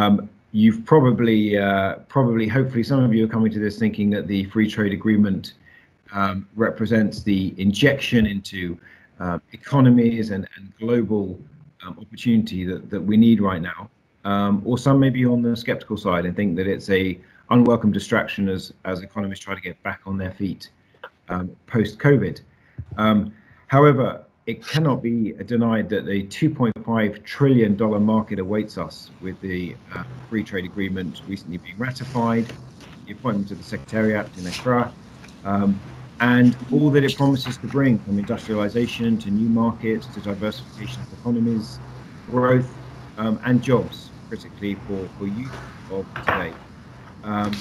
Um, you've probably, uh, probably, hopefully, some of you are coming to this thinking that the free trade agreement um, represents the injection into uh, economies and, and global um, opportunity that, that we need right now. Um, or some may be on the skeptical side and think that it's a unwelcome distraction as as economies try to get back on their feet um, post COVID. Um, however, it cannot be denied that the 2.5 trillion dollar market awaits us with the uh, free trade agreement recently being ratified, the appointment of the Secretariat in Accra, um, and all that it promises to bring from industrialization to new markets to diversification of economies, growth, um, and jobs, critically for, for youth of today. Um,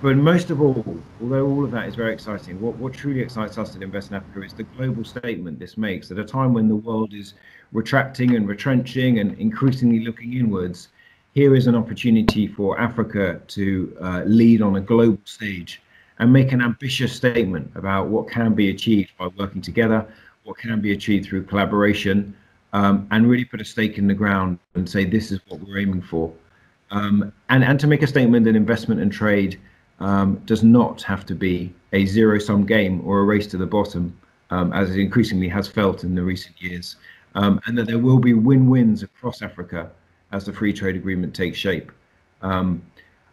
but most of all, although all of that is very exciting, what, what truly excites us at Invest in Africa is the global statement this makes at a time when the world is retracting and retrenching and increasingly looking inwards. Here is an opportunity for Africa to uh, lead on a global stage and make an ambitious statement about what can be achieved by working together, what can be achieved through collaboration, um, and really put a stake in the ground and say this is what we're aiming for. Um, and, and to make a statement that investment and trade um, does not have to be a zero sum game or a race to the bottom, um, as it increasingly has felt in the recent years, um, and that there will be win wins across Africa as the free trade agreement takes shape. Um,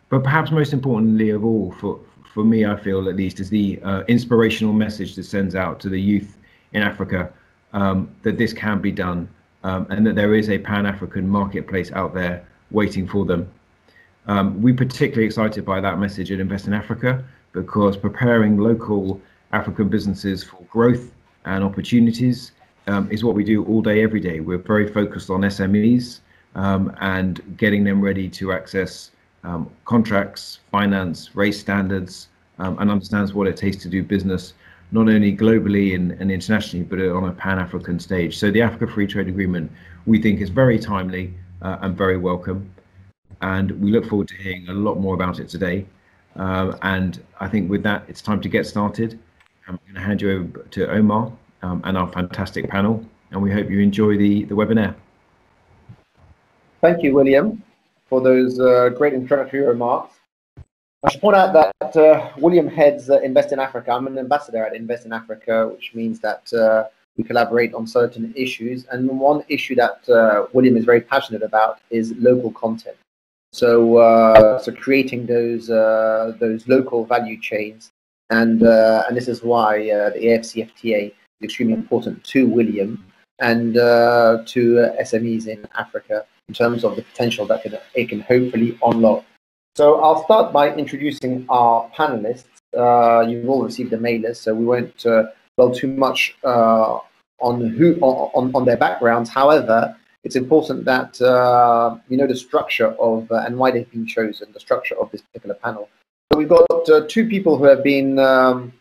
but perhaps most importantly of all, for, for me, I feel at least, is the uh, inspirational message that sends out to the youth in Africa um, that this can be done um, and that there is a Pan African marketplace out there waiting for them. Um, we're particularly excited by that message at Invest in Africa because preparing local African businesses for growth and opportunities um, is what we do all day, every day. We're very focused on SMEs um, and getting them ready to access um, contracts, finance, raise standards, um, and understands what it takes to do business not only globally and, and internationally, but on a pan-African stage. So the Africa Free Trade Agreement, we think, is very timely uh, and very welcome and we look forward to hearing a lot more about it today. Uh, and I think with that, it's time to get started. I'm going to hand you over to Omar um, and our fantastic panel, and we hope you enjoy the, the webinar. Thank you, William, for those uh, great introductory remarks. I should point out that uh, William heads uh, Invest in Africa. I'm an ambassador at Invest in Africa, which means that uh, we collaborate on certain issues. And one issue that uh, William is very passionate about is local content. So, uh, so creating those uh, those local value chains, and uh, and this is why uh, the AFCFTA is extremely important to William and uh, to SMEs in Africa in terms of the potential that it, can hopefully unlock. So I'll start by introducing our panelists. Uh, you've all received the mailers, so we won't dwell too much on who on, on their backgrounds. However, it's important that uh, you know the structure of uh, and why they've been chosen, the structure of this particular panel. So we've got uh, two people who have been um,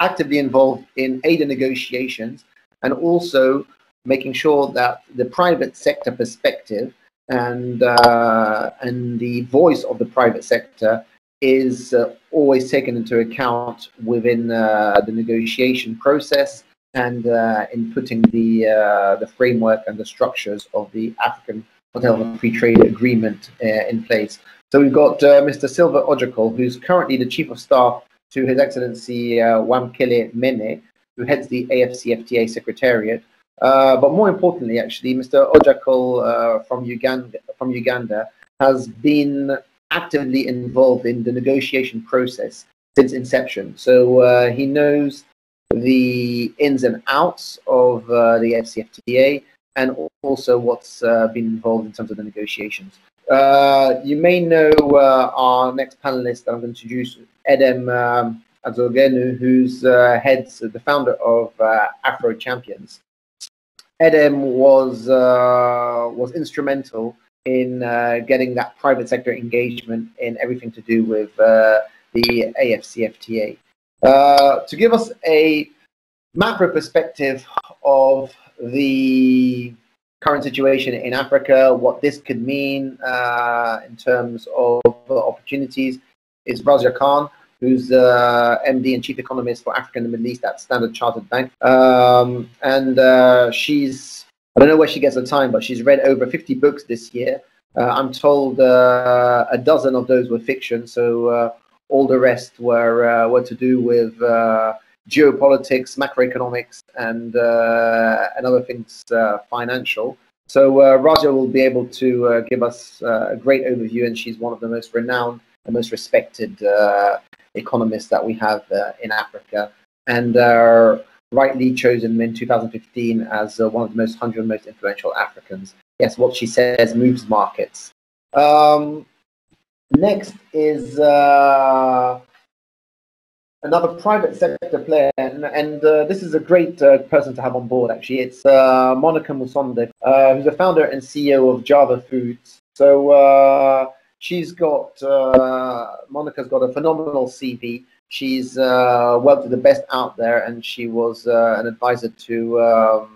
actively involved in ADA negotiations and also making sure that the private sector perspective and uh, and the voice of the private sector is uh, always taken into account within uh, the negotiation process and uh, in putting the uh, the framework and the structures of the African Hotel Free Trade Agreement uh, in place. So we've got uh, Mr. Silver Ojakol, who's currently the Chief of Staff to His Excellency uh, Wamkele Mene, who heads the AFCFTA Secretariat. Uh, but more importantly, actually, Mr. Ojakol from Uganda from Uganda has been actively involved in the negotiation process since inception. So he knows the ins and outs of uh, the FCFTA and also what's uh, been involved in terms of the negotiations. Uh, you may know uh, our next panelist that I'm going to introduce, Edem um, Adzogenu, who's uh, heads the founder of uh, Afro Champions. Edem was was instrumental in getting that private sector engagement in everything to do with the AFCFTA. Uh, to give us a macro perspective of the current situation in Africa, what this could mean uh, in terms of opportunities, is Razia Khan, who's uh, MD and Chief Economist for Africa and the Middle East at Standard Chartered Bank. Um, and uh, she's, I don't know where she gets the time, but she's read over 50 books this year Uh, I'm told uh, a dozen of those were fiction, so all the rest were uh, were to do with uh, geopolitics, macroeconomics, and uh, and other things uh, financial. So uh, Razia will be able to give us a great overview, and she's one of the most renowned and most respected economists that we have in Africa, and rightly chosen in 2015 as one of the most 100 most influential Africans yes, what she says moves markets. Um, next is uh, another private sector player, and, and uh, this is a great uh, person to have on board. Actually, it's uh, Monica Musonda, uh, who's the founder and CEO of Java Foods. So uh, she's got Monica's got a phenomenal CV. She's worked with the best out there, and she was an advisor to. Um,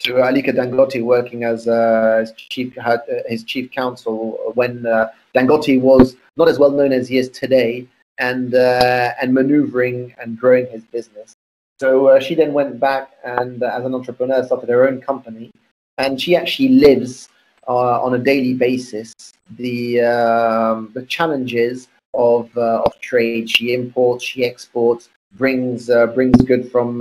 to Aliko Dangote working as his chief his chief counsel when Dangote was not as well known as he is today, and uh, and maneuvering and growing his business. So uh, she then went back and, uh, as an entrepreneur, started her own company, and she actually lives on a daily basis the um, the challenges of of trade. She imports, she exports, brings brings good from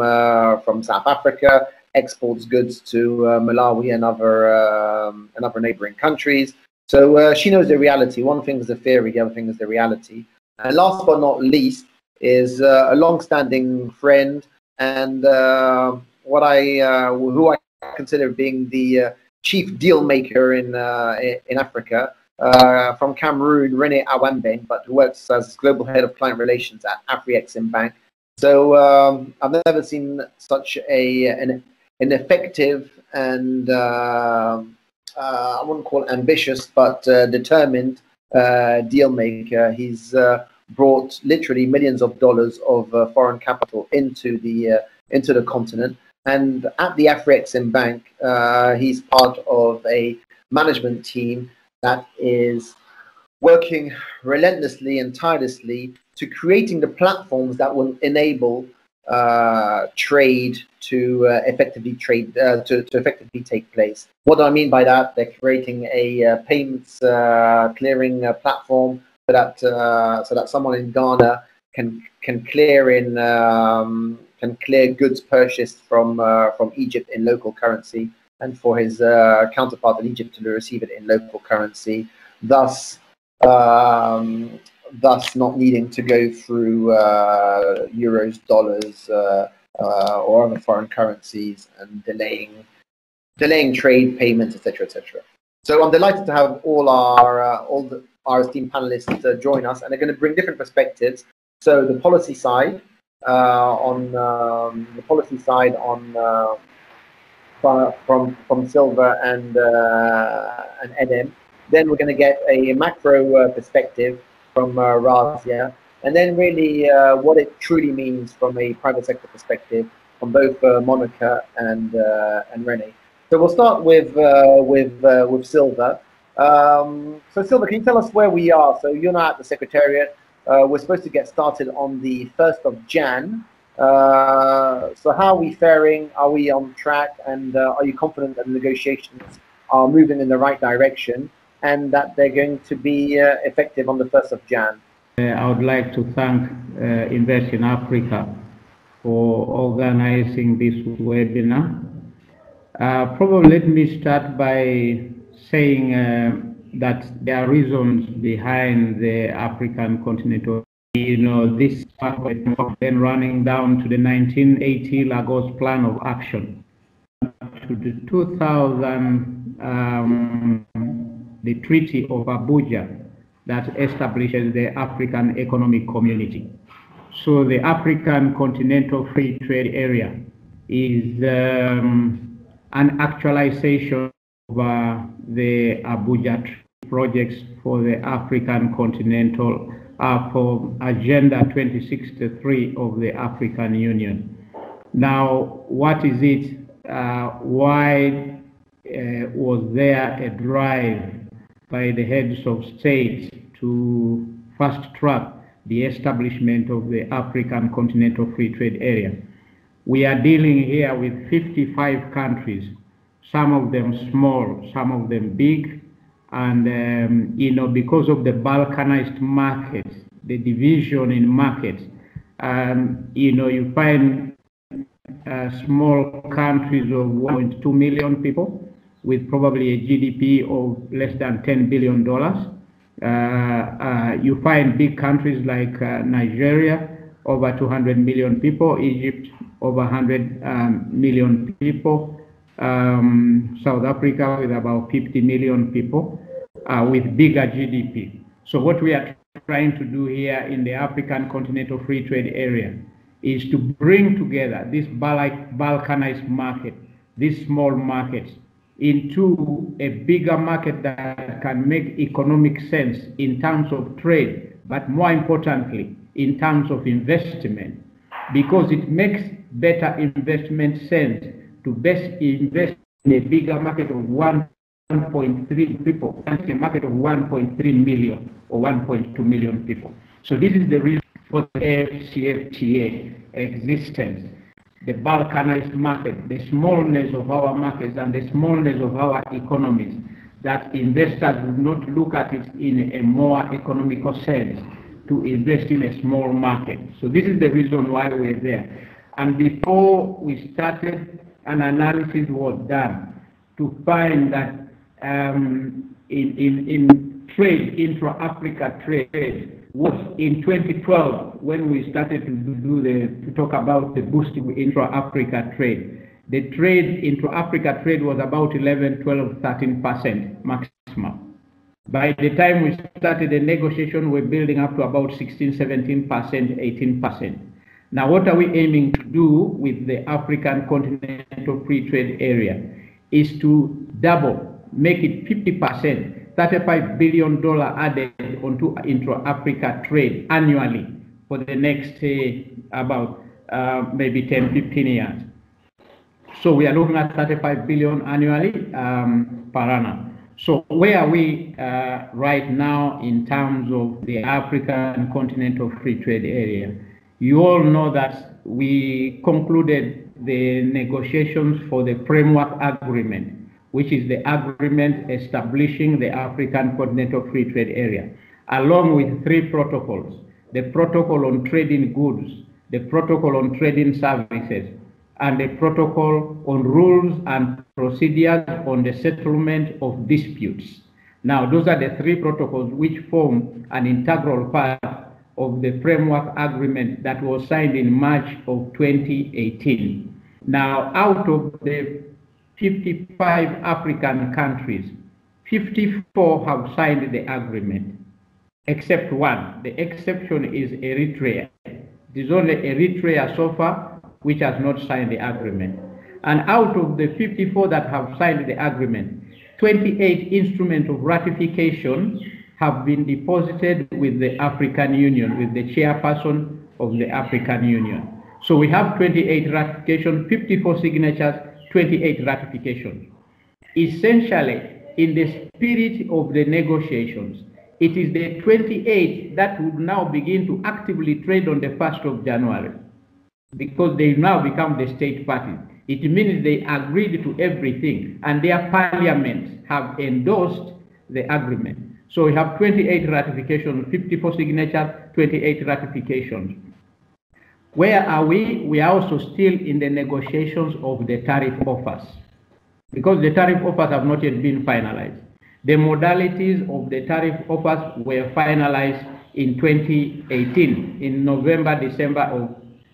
from South Africa exports goods to uh, Malawi and other um, and other neighboring countries. So uh, she knows the reality. One thing is the theory, the other thing is the reality. And last but not least is uh, a long-standing friend and uh, what I uh, who I consider being the uh, chief deal maker in in Africa. from Cameroon, Rene Awambeng, but who works as global head of client relations at Afreximbank. So um, I've never seen such a an an effective and uh, uh, I wouldn't call it ambitious, but uh, determined uh, deal maker. He's uh, brought literally millions of dollars of uh, foreign capital into the into the continent. And at the Afreximbank, he's part of a management team that is working relentlessly and tirelessly to creating the platforms that will enable uh, trade to uh, effectively trade uh, to, to effectively take place. What do I mean by that? They're creating a uh, payments uh, clearing uh, platform so that so that someone in Ghana can can clear in um, can clear goods purchased from from Egypt in local currency, and for his counterpart in Egypt to receive it in local currency, thus um, thus not needing to go through uh, euros, dollars, uh, uh, or other foreign currencies and delaying delaying trade payments, etc., etc. So I'm delighted to have all our uh, all the, our esteemed panelists uh, join us, and they're going to bring different perspectives. So the policy side uh, on um, the policy side on from from Silver and and Edem. Then we're going to get a macro perspective from uh, Razia, and then really uh, what it truly means from a private sector perspective from both uh, Monica and uh, and Rene. So we'll start with uh, with with Silver. Um, so Silver, can you tell us where we are? So you're now at the Secretariat. we're supposed to get started on the 1st of Jan. so how are we faring? Are we on track? And are you confident that the negotiations are moving in the right direction? And that they're going to be uh, effective on the 1st of Jan. Uh, I would like to thank uh, Invest in Africa for organizing this webinar. Uh, probably let me start by saying that there are reasons behind the African continental. You know, this then running down to the 1980 Lagos Plan of Action to the 2000 um, the Treaty of Abuja that establishes the African Economic Community. So the African Continental Free Trade Area is um, an actualization of uh, the Abuja projects for the African Continental uh, for Agenda 2063 of the African Union. Now, what is it? Uh, why uh, was there a drive by the heads of state to fast track the establishment of the African Continental Free Trade Area. We are dealing here with 55 countries, some of them small, some of them big, And, um, you know, because of the balkanized markets, the division in markets, um, you know, you find uh, small countries of 1.2 million people with probably a GDP of less than $10 billion. Uh, uh, you find big countries like uh, Nigeria, over 200 million people, Egypt, over 100 um, million people, um, South Africa with about 50 million people, uh, with bigger GDP. So what we are trying to do here in the African Continental Free Trade Area is to bring together this balkanized market, these small markets, into a bigger market that can make economic sense in terms of trade, but more importantly, in terms of investment, because it makes better investment sense to best invest in a bigger market of 1.3 people, a market of 1.3 million or 1.2 million people. So this is the reason for the AFCFTA existence the balkanized market, the smallness of our markets and the smallness of our economies, that investors would not look at it in a more economical sense to invest in a small market. So this is the reason why we're there. And before we started, an analysis was done to find that um, in, in, in trade, intra-Africa trade, was in 2012 when we started to do the to talk about the boosting intra-Africa trade. The trade intra-Africa trade was about 11, 12, 13 percent maximum. By the time we started the negotiation, we're building up to about 16, 17 percent, 18 percent. Now, what are we aiming to do with the African Continental Free Trade Area? Is to double, make it 50 percent $35 billion added onto intra-Africa trade annually for the next uh, about uh, maybe 10, 15 years. So we are looking at 35 billion annually um, per annum. So where are we uh, right now in terms of the African continental free trade area? You all know that we concluded the negotiations for the framework agreement which is the agreement establishing the African Continental Free Trade Area, along with three protocols, the protocol on trading goods, the protocol on trading services, and the protocol on rules and procedures on the settlement of disputes. Now, those are the three protocols which form an integral part of the framework agreement that was signed in March of 2018. Now, out of the 55 African countries, 54 have signed the agreement, except one. The exception is Eritrea. It is only Eritrea so far which has not signed the agreement. And out of the 54 that have signed the agreement, 28 instruments of ratification have been deposited with the African Union, with the chairperson of the African Union. So we have 28 ratification, 54 signatures, 28 ratifications. Essentially, in the spirit of the negotiations, it is the 28 that would now begin to actively trade on the 1st of January because they now become the state parties. It means they agreed to everything and their parliaments have endorsed the agreement. So we have 28 ratifications, 54 signatures, 28 ratifications. Where are we? We are also still in the negotiations of the tariff offers because the tariff offers have not yet been finalized. The modalities of the tariff offers were finalized in 2018, in November, December of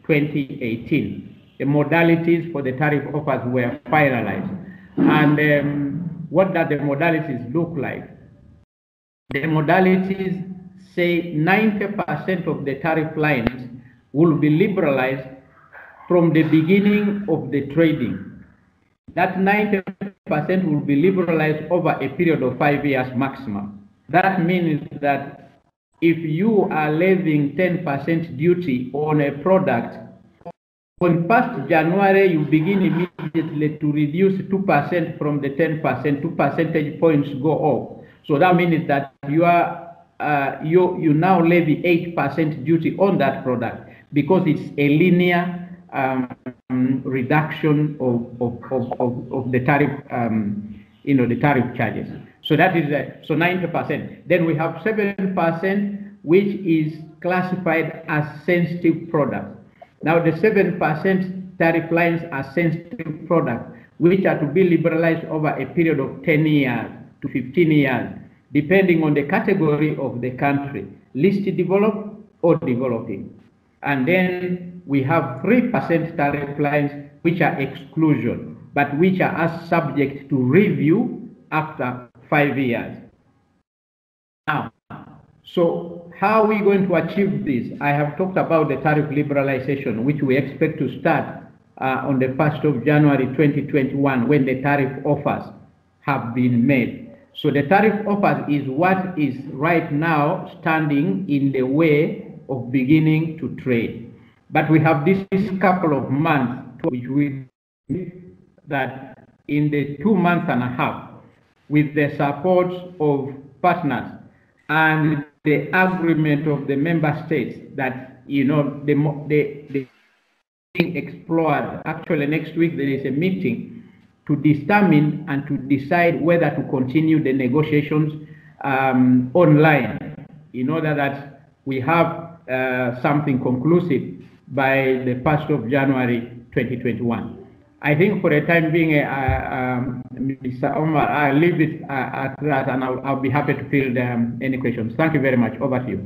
2018. The modalities for the tariff offers were finalized. And um, what do the modalities look like? The modalities say 90% of the tariff lines will be liberalized from the beginning of the trading. That 90% will be liberalized over a period of five years maximum. That means that if you are levying 10% duty on a product, on 1st January, you begin immediately to reduce 2% from the 10%, 2 percentage points go up. So that means that you are uh, you, you now levy 8% duty on that product because it's a linear um, reduction of, of, of, of, the tariff, um, you know, the tariff charges. So that is uh, so 90%. Then we have 7% which is classified as sensitive products. Now the 7% tariff lines are sensitive products which are to be liberalized over a period of 10 years to 15 years, depending on the category of the country, least developed or developing. And then we have 3% tariff lines which are exclusion, but which are as subject to review after five years. Now, so how are we going to achieve this? I have talked about the tariff liberalization, which we expect to start uh, on the 1st of January 2021 when the tariff offers have been made. So the tariff offers is what is right now standing in the way of beginning to trade. But we have this couple of months which we that in the two months and a half with the support of partners and the agreement of the member states that you know the the, the explored. Actually, next week there is a meeting to determine and to decide whether to continue the negotiations um, online in order that we have uh, something conclusive by the 1st of January 2021. I think for the time being, uh, um, Mr. Omar, I'll leave it uh, at that and I'll, I'll, be happy to field um, any questions. Thank you very much. Over to you.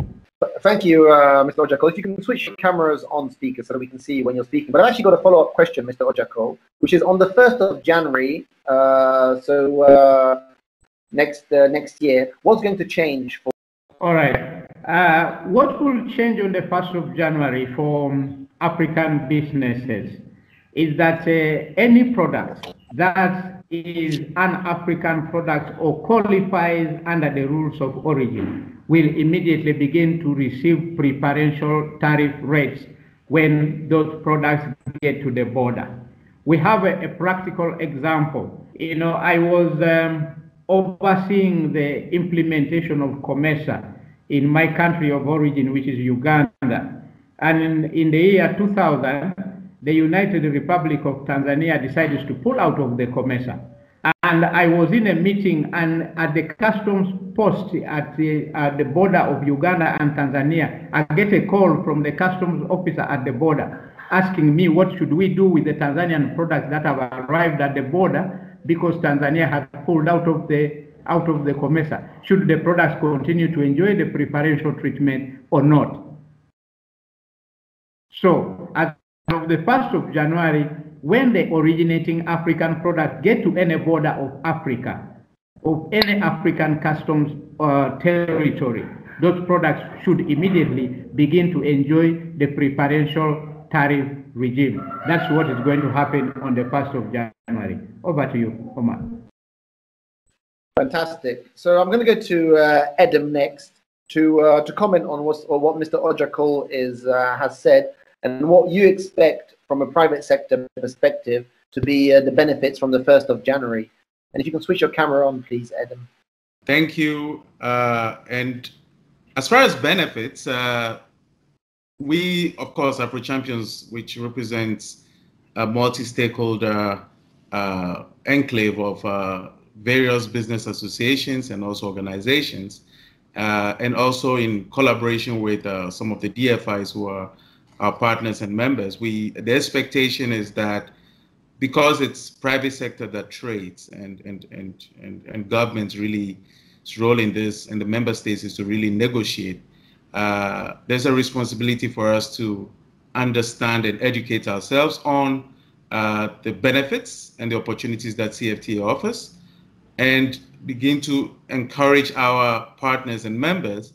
Thank you, uh, Mr. Ojako. If you can switch your cameras on speaker so that we can see when you're speaking. But I've actually got a follow-up question, Mr. Ojako, which is on the 1st of January, uh, so uh, next uh, next year, what's going to change for? All right. Uh, what will change on the 1st of January for um, African businesses is that uh, any product that is an African product or qualifies under the rules of origin will immediately begin to receive preferential tariff rates when those products get to the border. We have a, a practical example. You know, I was um, overseeing the implementation of COMESA in my country of origin, which is Uganda. And in, in the year 2000, the United Republic of Tanzania decided to pull out of the COMESA. And I was in a meeting and at the customs post at the, at the border of Uganda and Tanzania, I get a call from the customs officer at the border asking me what should we do with the Tanzanian products that have arrived at the border because Tanzania has pulled out of the out of the COMESA. Should the products continue to enjoy the preferential treatment or not? So as of the 1st of January, when the originating African products get to any border of Africa, of any African customs uh, territory, those products should immediately begin to enjoy the preferential tariff regime. That's what is going to happen on the 1st of January. Over to you, Omar. Fantastic. So I'm going to go to uh, Edem next to uh, to comment on what, or what Mr. Ojakol is uh, has said and what you expect from a private sector perspective to be uh, the benefits from the 1st of January. And if you can switch your camera on, please, Adam. Thank you. Uh, and as far as benefits, uh, we, of course, Afro Champions, which represents a multi-stakeholder enclave of various business associations and also organizations, uh, and also in collaboration with some of the DFIs who are our partners and members. We the expectation is that because it's private sector that trades and and and and, and governments really role in this and the member states is to really negotiate. Uh, there's a responsibility for us to understand and educate ourselves on uh, the benefits and the opportunities that CFTA offers and begin to encourage our partners and members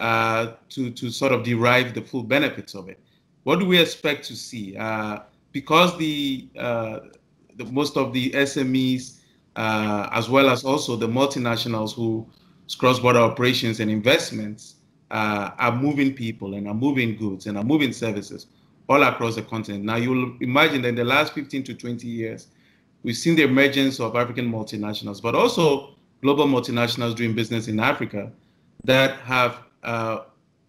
uh, to, to sort of derive the full benefits of it. What do we expect to see? Uh, because the, uh, the, most of the SMEs, uh, as well as also the multinationals who cross-border operations and investments, uh, are moving people and are moving goods and are moving services all across the continent. Now, you'll imagine that in the last 15 to 20 years, we've seen the emergence of African multinationals, but also global multinationals doing business in Africa that have uh,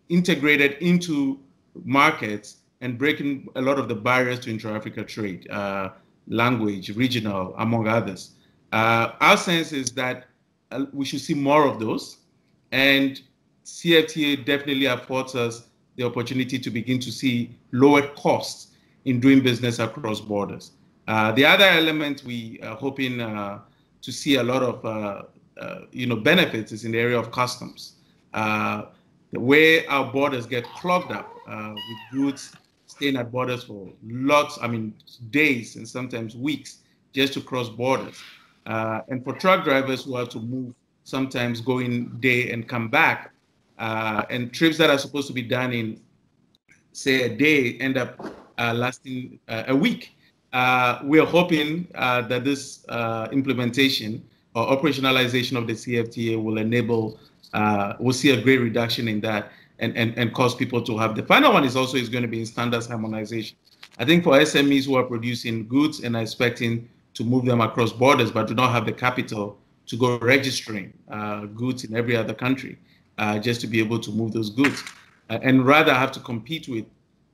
integrated into markets and breaking a lot of the barriers to intra-Africa trade, uh, language, regional, among others. Uh, our sense is that uh, we should see more of those. And CFTA definitely affords us the opportunity to begin to see lower costs in doing business across borders. Uh, the other element we are hoping uh, to see a lot of uh, uh you know benefits is in the area of customs. Uh, the way our borders get clogged up uh, with goods staying at borders for lots, I mean days and sometimes weeks just to cross borders. and for truck drivers who have to move sometimes going day and come back, and trips that are supposed to be done in say a day end up lasting a week. Uh, we are hoping uh, that this uh, implementation or operationalization of the CFTA will enable, uh, we'll see a great reduction in that and, and, and cause people to have. The final one is also is going to be in standards harmonization. I think for SMEs who are producing goods and are expecting to move them across borders but do not have the capital to go registering uh, goods in every other country uh, just to be able to move those goods and rather have to compete with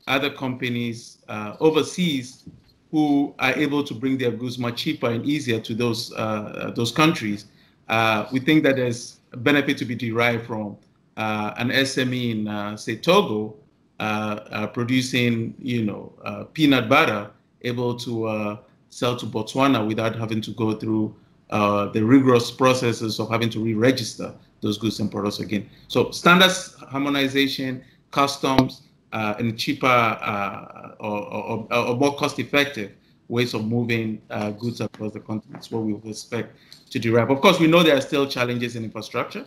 other companies overseas who are able to bring their goods much cheaper and easier to those uh, those countries. Uh, we think that there's a benefit to be derived from uh, an SME in, uh, say, Togo, uh, uh, producing, you know, peanut butter, able to sell to Botswana without having to go through the rigorous processes of having to re-register those goods and products again. So standards harmonization, customs, uh, and cheaper uh, or, or, or, more cost-effective ways of moving uh, goods across the continent is what we expect to derive. Of course, we know there are still challenges in infrastructure.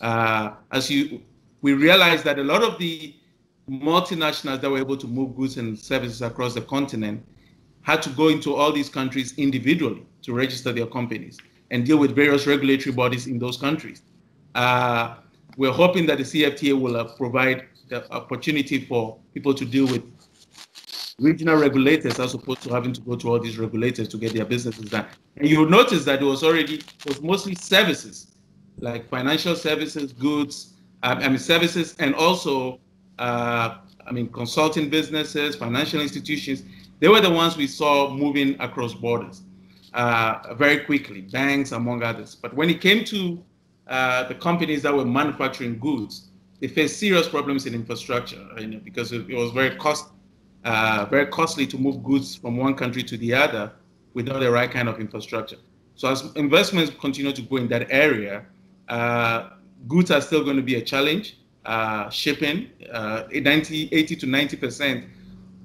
Uh, as you, we realize that a lot of the multinationals that were able to move goods and services across the continent had to go into all these countries individually to register their companies and deal with various regulatory bodies in those countries. Uh, we're hoping that the CFTA will uh, provide the opportunity for people to deal with regional regulators as opposed to having to go to all these regulators to get their businesses done. And you'll notice that it was already it was mostly services, like financial services, goods, um, I mean services, and also uh, I mean consulting businesses, financial institutions. They were the ones we saw moving across borders uh, very quickly, banks among others. But when it came to uh, the companies that were manufacturing goods, they faced serious problems in infrastructure, you know, because it, was very cost, uh, very costly to move goods from one country to the other without the right kind of infrastructure. So as investments continue to go in that area, uh, goods are still going to be a challenge. Uh, shipping, uh, 90, 80 to 90 percent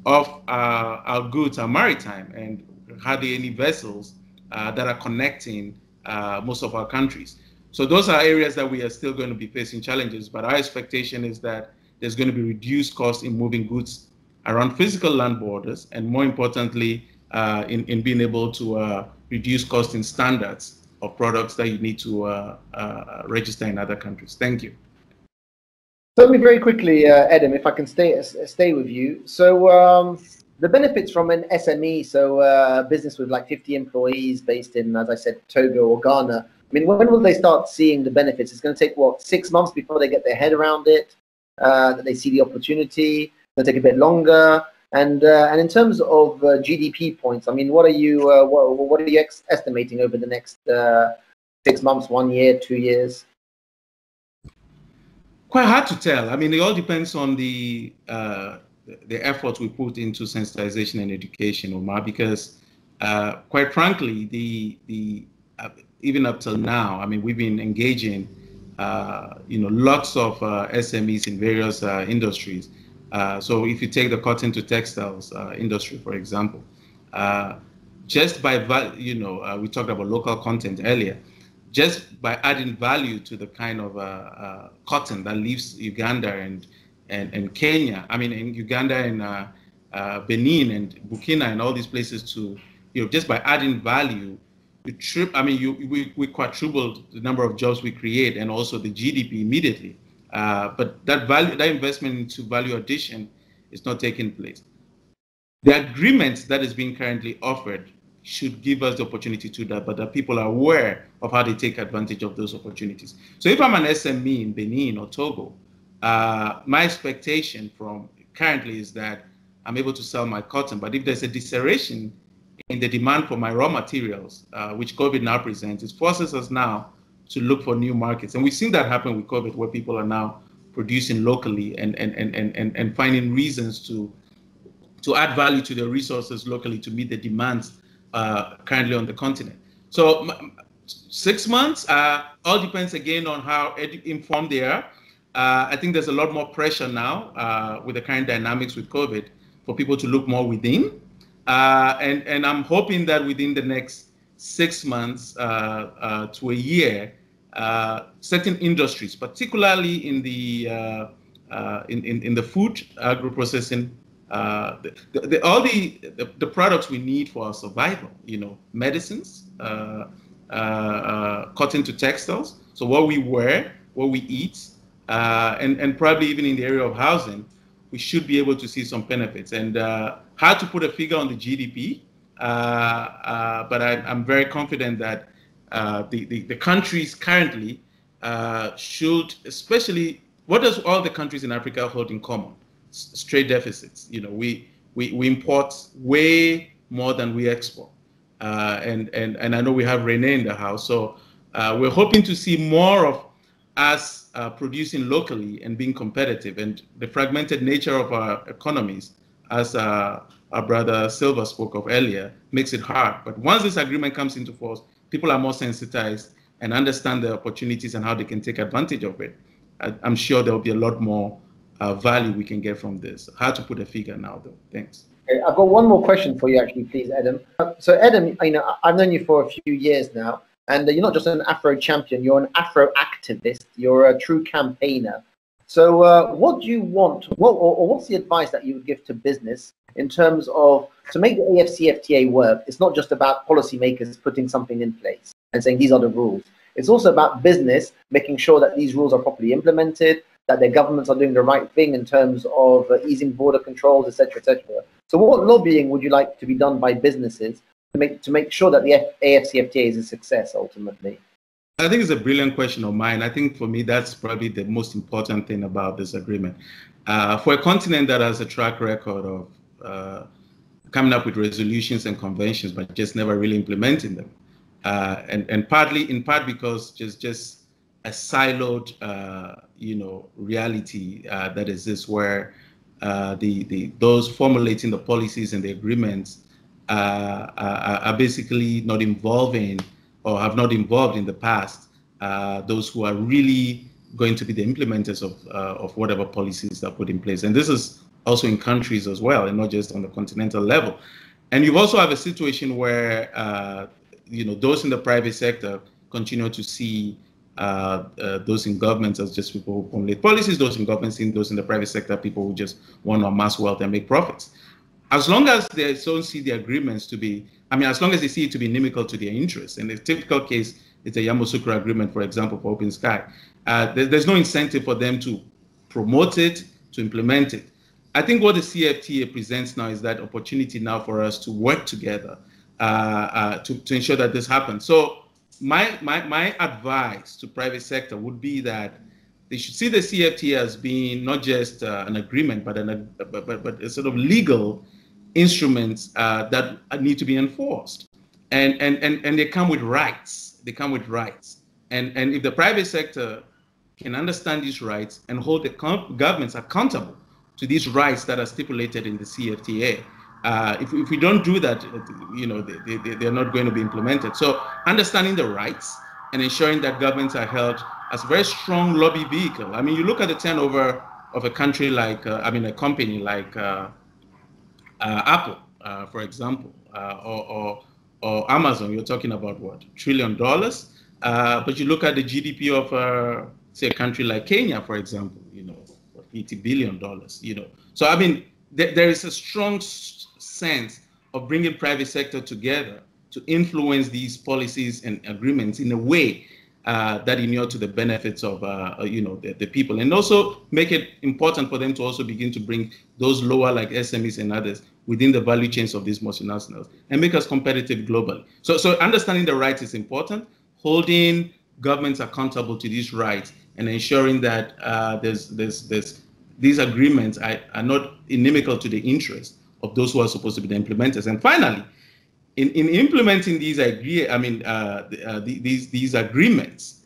of uh, our goods are maritime, and hardly any vessels uh, that are connecting most of our countries. So those are areas that we are still going to be facing challenges, but our expectation is that there's going to be reduced costs in moving goods around physical land borders, and more importantly, uh, in, in being able to uh, reduce cost in standards of products that you need to uh, uh register in other countries. Thank you. Tell me very quickly, uh, Adam, if I can stay stay with you. So um, the benefits from an SME, so uh, a business with like 50 employees based in, as I said, Togo or Ghana, I mean, when will they start seeing the benefits? It's going to take what six months before they get their head around it, uh, that they see the opportunity. It'll take a bit longer. And uh, and in terms of uh, GDP points, I mean, what are you uh, what, what are you ex- estimating over the next uh, six months, one year, two years? Quite hard to tell. I mean, it all depends on the uh, the efforts we put into sensitization and education, Omar. Because quite frankly, the the even up till now, I mean, we've been engaging, uh, you know, lots of uh, SMEs in various uh, industries. Uh, so if you take the cotton to textiles uh, industry, for example, uh, just by, you know, we talked about local content earlier, just by adding value to the kind of cotton that leaves Uganda and, and, and Kenya, I mean, in Uganda and Benin and Burkina and all these places to, you know, just by adding value trip. I mean, you we, we quadrupled the number of jobs we create and also the GDP immediately. Uh, but that value, that investment into value addition, is not taking place. The agreement that is being currently offered should give us the opportunity to that, but that people are aware of how they take advantage of those opportunities. So if I'm an SME in Benin or Togo, uh, my expectation from currently is that I'm able to sell my cotton. But if there's a deceleration in the demand for my raw materials, uh, which COVID now presents, it forces us now to look for new markets. And we've seen that happen with COVID, where people are now producing locally and and and and and, finding reasons to to add value to their resources locally to meet the demands uh, currently on the continent. So six months uh, all depends again on how informed they are. Uh, I think there's a lot more pressure now uh, with the current dynamics with COVID for people to look more within. Uh, and, and I'm hoping that within the next six months uh, uh, to a year, uh, certain industries, particularly in the in, in, in, the food agro processing, the, the, all the, the, the products we need for our survival, you know, medicines, cotton to textiles. So what we wear, what we eat, and and probably even in the area of housing, we should be able to see some benefits. And uh, hard to put a figure on the GDP, uh, uh, but I, am very confident that uh, the, the, the, countries currently uh, should, especially, what does all the countries in Africa hold in common? S- trade deficits. You know, we, we, we import way more than we export. Uh, and, and, and I know we have Rene in the house. So we're hoping to see more of us uh, producing locally and being competitive and the fragmented nature of our economies, as uh, our brother Silver spoke of earlier, makes it hard. But once this agreement comes into force, people are more sensitized and understand the opportunities and how they can take advantage of it. I, am sure there will be a lot more uh, value we can get from this. Hard to put a figure now, though. Thanks. Okay, I've got one more question for you, actually, please, Adam. So, Adam, you know, I've known you for a few years now. And you're not just an Afro champion, you're an Afro activist, you're a true campaigner. So, uh, what do you want, what, or, or, what's the advice that you would give to business in terms of to make the AFCFTA work? It's not just about policymakers putting something in place and saying these are the rules. It's also about business making sure that these rules are properly implemented, that their governments are doing the right thing in terms of uh, easing border controls, etc., etc. So, what lobbying would you like to be done by businesses to make to make sure that the F- AFCFTA is a success ultimately? I think it's a brilliant question of mine. I think for me, that's probably the most important thing about this agreement. Uh, for a continent that has a track record of uh, coming up with resolutions and conventions, but just never really implementing them, uh, and and partly in part because just just a siloed, uh, you know, reality uh, that exists where uh, the the those formulating the policies and the agreements uh, are, are, basically not involving or have not involved in the past uh, those who are really going to be the implementers of, uh, of whatever policies are put in place. And this is also in countries as well, and not just on the continental level. And you also have a situation where uh, you know those in the private sector continue to see uh, uh, those in government as just people who formulate policies, those in government seeing those in the private sector, people who just want to amass wealth and make profits as long as they don't see the agreements to be, I mean, as long as they see it to be inimical to their interests, in the typical case, it's a Yamoussoukro agreement, for example, for Open Sky, uh, there, there's no incentive for them to promote it, to implement it. I think what the CFTA presents now is that opportunity now for us to work together uh, uh, to, to ensure that this happens. So my, my, my advice to private sector would be that they should see the CFTA as being not just uh, an agreement, but, an, but, but, but a sort of legal instruments uh, that need to be enforced. And, and, and, and they come with rights. They come with rights. And, and if the private sector can understand these rights and hold the governments accountable to these rights that are stipulated in the CFTA, uh, if, if we don't do that, you know, they, they, they're not going to be implemented. So understanding the rights and ensuring that governments are held as a very strong lobby vehicle. I mean, you look at the turnover of a country like, uh, I mean, a company like uh, Apple, uh, for example, uh, or, or, or, Amazon, you're talking about what, trillion dollars? but you look at the GDP of, say, a country like Kenya, for example, you know, 80 billion dollars, you know. So, I mean, th- there is a strong sense of bringing private sector together to influence these policies and agreements in a way uh, that inure to the benefits of uh, you know the, the, people and also make it important for them to also begin to bring those lower like SMEs and others within the value chains of these multinationals and make us competitive globally. So so understanding the rights is important, holding governments accountable to these rights and ensuring that uh, there's there's there's these agreements are, are not inimical to the interests of those who are supposed to be the implementers. And finally, in, in implementing these agree, I mean, uh, uh, these these agreements,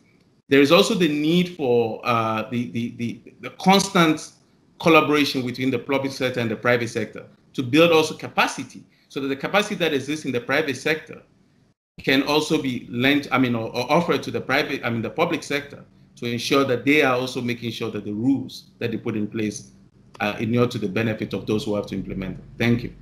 there is also the need for uh, the, the, the, the constant collaboration between the public sector and the private sector to build also capacity so that the capacity that exists in the private sector can also be lent, I mean, or, or offered to the private, I mean, the public sector to ensure that they are also making sure that the rules that they put in place are in order to the benefit of those who have to implement them. Thank you.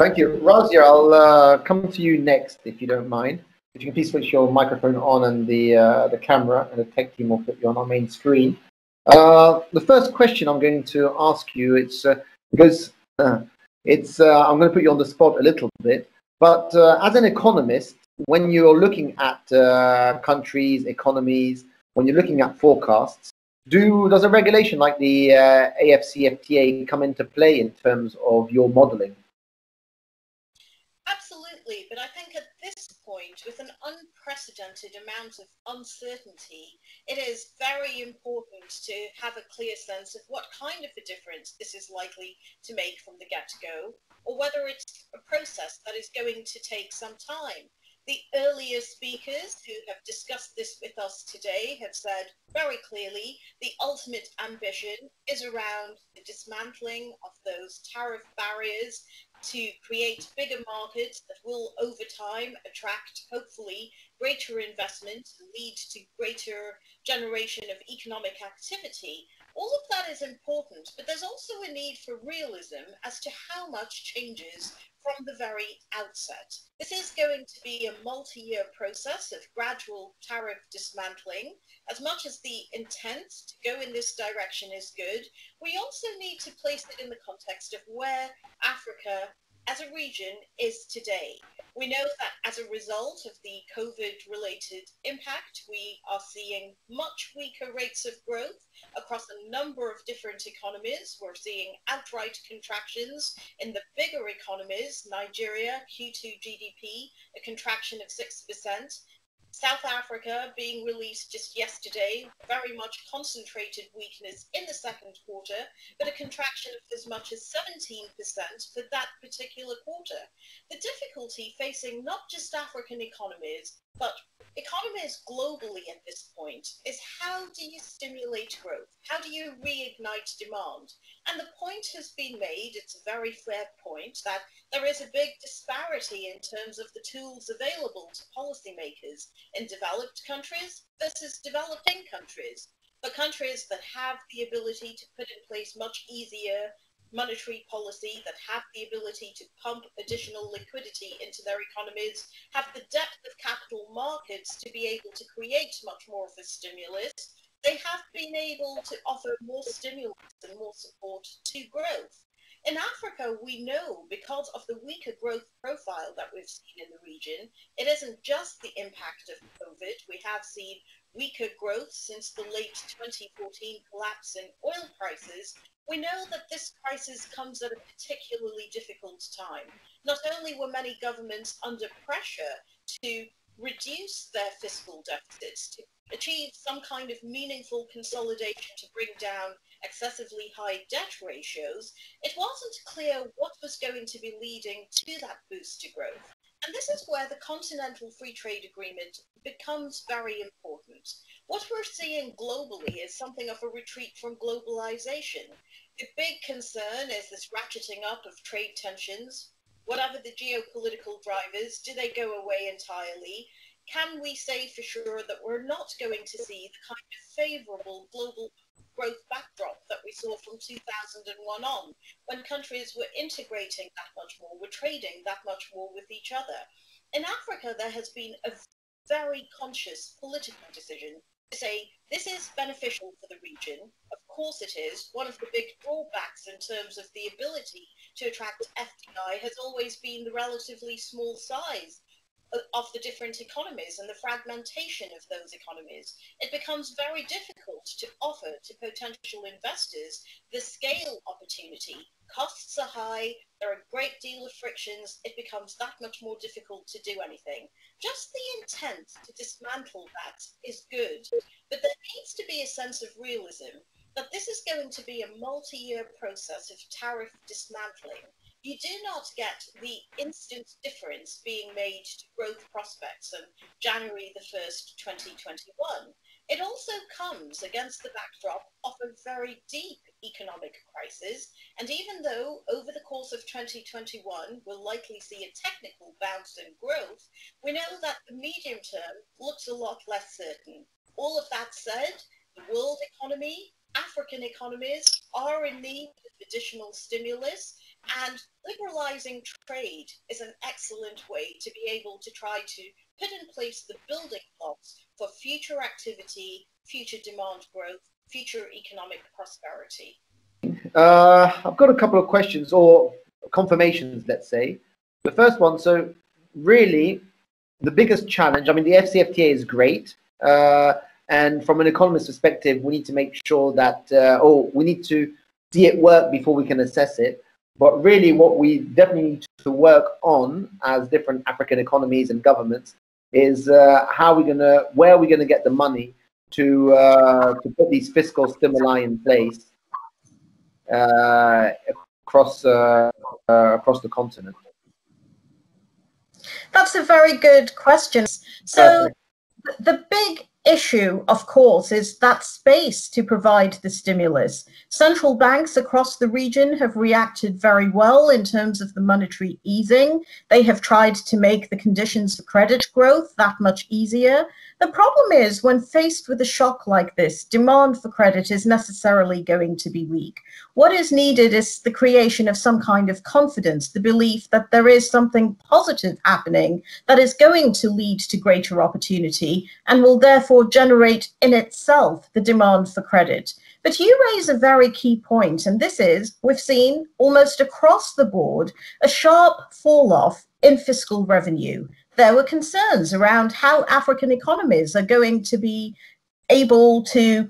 Thank you. Razia, I'll uh, come to you next, if you don't mind. If you can please switch your microphone on and the, uh, the camera, and the tech team will put you on our main screen. Uh, the first question I'm going to ask you, it's uh, because uh, it's uh, I'm going to put you on the spot a little bit, but as an economist, when you're looking at countries, economies, when you're looking at forecasts, do does a regulation like the AFCFTA come into play in terms of your modelling? Absolutely, but I think at this point, with an unprecedented amount of uncertainty, it is very important to have a clear sense of what kind of a difference this is likely to make from the get-go, or whether it's a process that is going to take some time. The earlier speakers who have discussed this with us today have said very clearly the ultimate ambition is around the dismantling of those tariff barriers to create bigger markets that will over time attract hopefully greater investment lead to greater generation of economic activity all of that is important, but there's also a need for realism as to how much changes from the very outset. This is going to be a multi-year process of gradual tariff dismantling. As much as the intent to go in this direction is good, we also need to place it in the context of where Africa as a region is today. We know that as a result of the COVID-related impact, we are seeing much weaker rates of growth across a number of different economies. We're seeing outright contractions in the bigger economies, Nigeria, Q2 GDP, a contraction of 6%, South Africa being released just yesterday, very much concentrated weakness in the second quarter, but a contraction of as much as 17% for that particular quarter. The difficulty facing not just African economies, but economies globally at this point is how do you stimulate growth? How do you reignite demand? And the point has been made, it's a very fair point, that there is a big disparity in terms of the tools available to policymakers in developed countries versus developing countries. For countries that have the ability to put in place much easier monetary policy that have the ability to pump additional liquidity into their economies, have the depth of capital markets to be able to create much more of a stimulus, they have been able to offer more stimulus and more support to growth. In Africa, we know because of the weaker growth profile that we've seen in the region, it isn't just the impact of COVID. We have seen weaker growth since the late 2014 collapse in oil prices, we know that this crisis comes at a particularly difficult time. Not only were many governments under pressure to reduce their fiscal deficits, to achieve some kind of meaningful consolidation to bring down excessively high debt ratios, it wasn't clear what was going to be leading to that boost to growth. And this is where the Continental Free Trade Agreement becomes very important. What we're seeing globally is something of a retreat from globalization. The big concern is this ratcheting up of trade tensions. Whatever the geopolitical drivers, do they go away entirely? Can we say for sure that we're not going to see the kind of favorable global growth backdrop that we saw from 2001 on, when countries were integrating that much more, were trading that much more with each other. In Africa, there has been a very conscious political decision say this is beneficial for the region. Of course it is. One of the big drawbacks in terms of the ability to attract FDI has always been the relatively small size of the different economies and the fragmentation of those economies, it becomes very difficult to offer to potential investors the scale opportunity. Costs are high, there are a great deal of frictions, it becomes that much more difficult to do anything. Just the intent to dismantle that is good, but there needs to be a sense of realism that this is going to be a multi-year process of tariff dismantling you do not get the instant difference being made to growth prospects on January the 1st, 2021. It also comes against the backdrop of a very deep economic crisis, and even though over the course of 2021 we'll likely see a technical bounce in growth, we know that the medium term looks a lot less certain. All of that said, the world economy, African economies are in need of additional stimulus, and liberalizing trade is an excellent way to be able to try to put in place the building blocks for future activity, future demand growth, future economic prosperity. Uh, I've got a couple of questions or confirmations, let's say. The first one, so really, the biggest challenge, I mean, the FCFTA is great. Uh, and from an economist perspective, we need to make sure that, uh, oh, we need to see it work before we can assess it. But really, what we definitely need to work on as different African economies and governments is uh, how we're gonna, where are we gonna get the money to uh, to put these fiscal stimuli in place uh, across uh, uh, across the continent. That's a very good question. So the big issue, of course, is that space to provide the stimulus. Central banks across the region have reacted very well in terms of the monetary easing. They have tried to make the conditions for credit growth that much easier. The problem is when faced with a shock like this, demand for credit is necessarily going to be weak. What is needed is the creation of some kind of confidence, the belief that there is something positive happening that is going to lead to greater opportunity and will therefore generate in itself the demand for credit. But you raise a very key point, and this is we've seen almost across the board a sharp fall off in fiscal revenue there were concerns around how African economies are going to be able to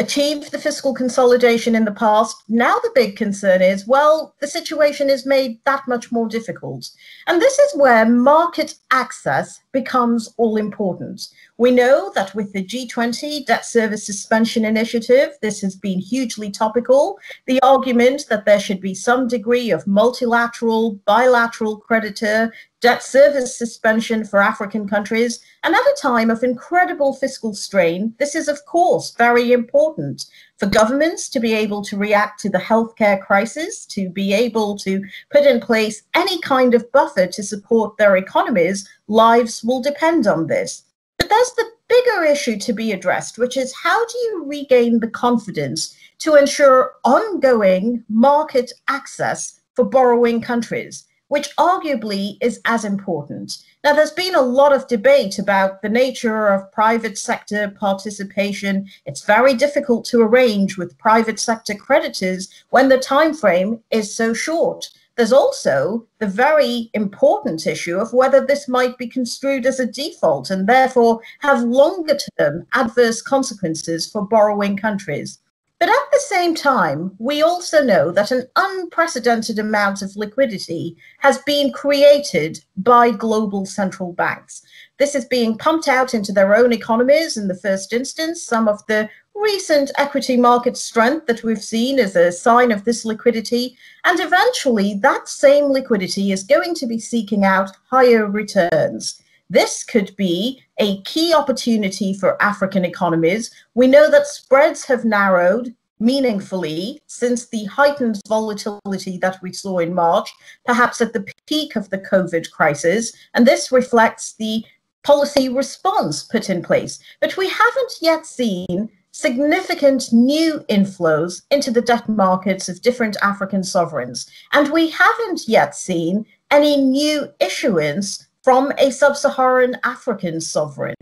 achieve the fiscal consolidation in the past. Now the big concern is, well, the situation is made that much more difficult. And this is where market access becomes all important. We know that with the G20 debt service suspension initiative, this has been hugely topical. The argument that there should be some degree of multilateral, bilateral creditor debt service suspension for African countries, and at a time of incredible fiscal strain, this is, of course, very important for governments to be able to react to the healthcare crisis, to be able to put in place any kind of buffer to support their economies. Lives will depend on this. But there's the bigger issue to be addressed, which is how do you regain the confidence to ensure ongoing market access for borrowing countries? Which arguably is as important. Now, there's been a lot of debate about the nature of private sector participation. It's very difficult to arrange with private sector creditors when the time frame is so short. There's also the very important issue of whether this might be construed as a default and therefore have longer term adverse consequences for borrowing countries. But at the same time, we also know that an unprecedented amount of liquidity has been created by global central banks. This is being pumped out into their own economies in the first instance. Some of the recent equity market strength that we've seen is a sign of this liquidity. And eventually, that same liquidity is going to be seeking out higher returns. This could be a key opportunity for African economies. We know that spreads have narrowed meaningfully since the heightened volatility that we saw in March, perhaps at the peak of the COVID crisis. And this reflects the policy response put in place. But we haven't yet seen significant new inflows into the debt markets of different African sovereigns. And we haven't yet seen any new issuance from a sub Saharan African sovereign.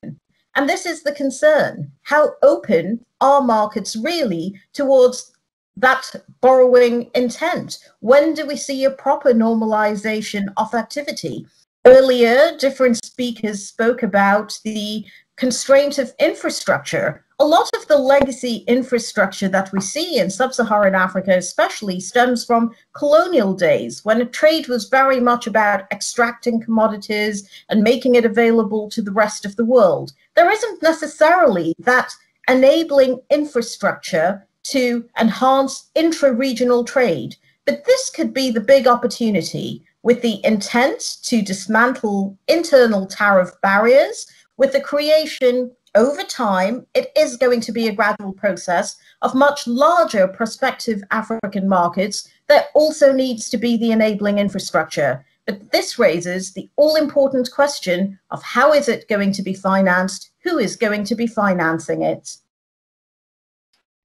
And this is the concern. How open are markets really towards that borrowing intent? When do we see a proper normalization of activity? Earlier, different speakers spoke about the constraint of infrastructure a lot of the legacy infrastructure that we see in sub Saharan Africa, especially, stems from colonial days when trade was very much about extracting commodities and making it available to the rest of the world. There isn't necessarily that enabling infrastructure to enhance intra regional trade. But this could be the big opportunity with the intent to dismantle internal tariff barriers, with the creation over time, it is going to be a gradual process of much larger prospective African markets. There also needs to be the enabling infrastructure. But this raises the all important question of how is it going to be financed? Who is going to be financing it?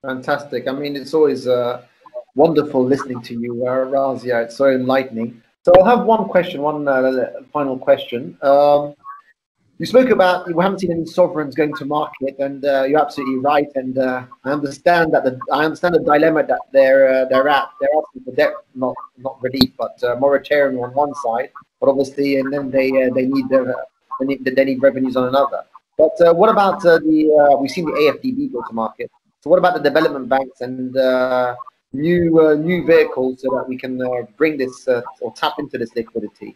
Fantastic. I mean, it's always uh, wonderful listening to you, uh, Razia. It's so enlightening. So I'll have one question, one uh, final question. Um, you spoke about you haven't seen any sovereigns going to market, and uh, you're absolutely right. And uh, I understand that the I understand the dilemma that they're uh, they're at. They're asking for debt, not not relief, but uh, moratorium on one side, but obviously, and then they uh, they need uh, they need they need revenues on another. But uh, what about the we've seen the AFDB go to market. So what about the development banks and new new vehicles so that we can bring this or tap into this liquidity?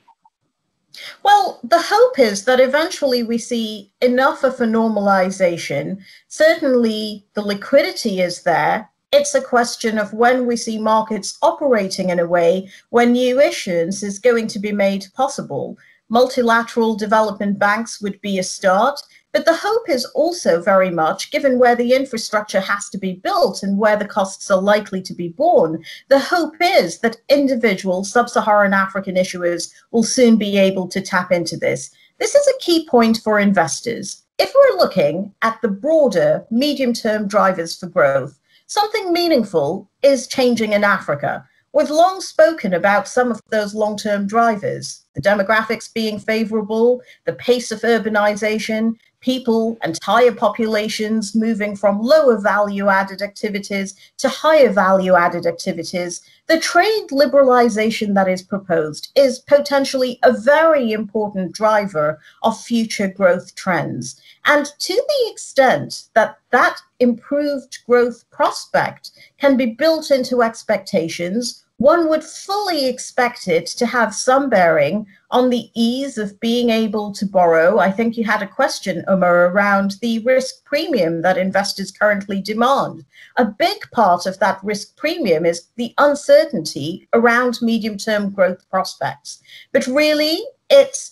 Well, the hope is that eventually we see enough of a normalization. Certainly, the liquidity is there. It's a question of when we see markets operating in a way when new issuance is going to be made possible. Multilateral development banks would be a start. But the hope is also very much, given where the infrastructure has to be built and where the costs are likely to be borne, the hope is that individual sub Saharan African issuers will soon be able to tap into this. This is a key point for investors. If we're looking at the broader medium term drivers for growth, something meaningful is changing in Africa. We've long spoken about some of those long term drivers the demographics being favorable, the pace of urbanization, people, entire populations moving from lower value added activities to higher value added activities, the trade liberalization that is proposed is potentially a very important driver of future growth trends. And to the extent that that improved growth prospect can be built into expectations, one would fully expect it to have some bearing on the ease of being able to borrow. I think you had a question, Omar, around the risk premium that investors currently demand. A big part of that risk premium is the uncertainty around medium term growth prospects. But really, it's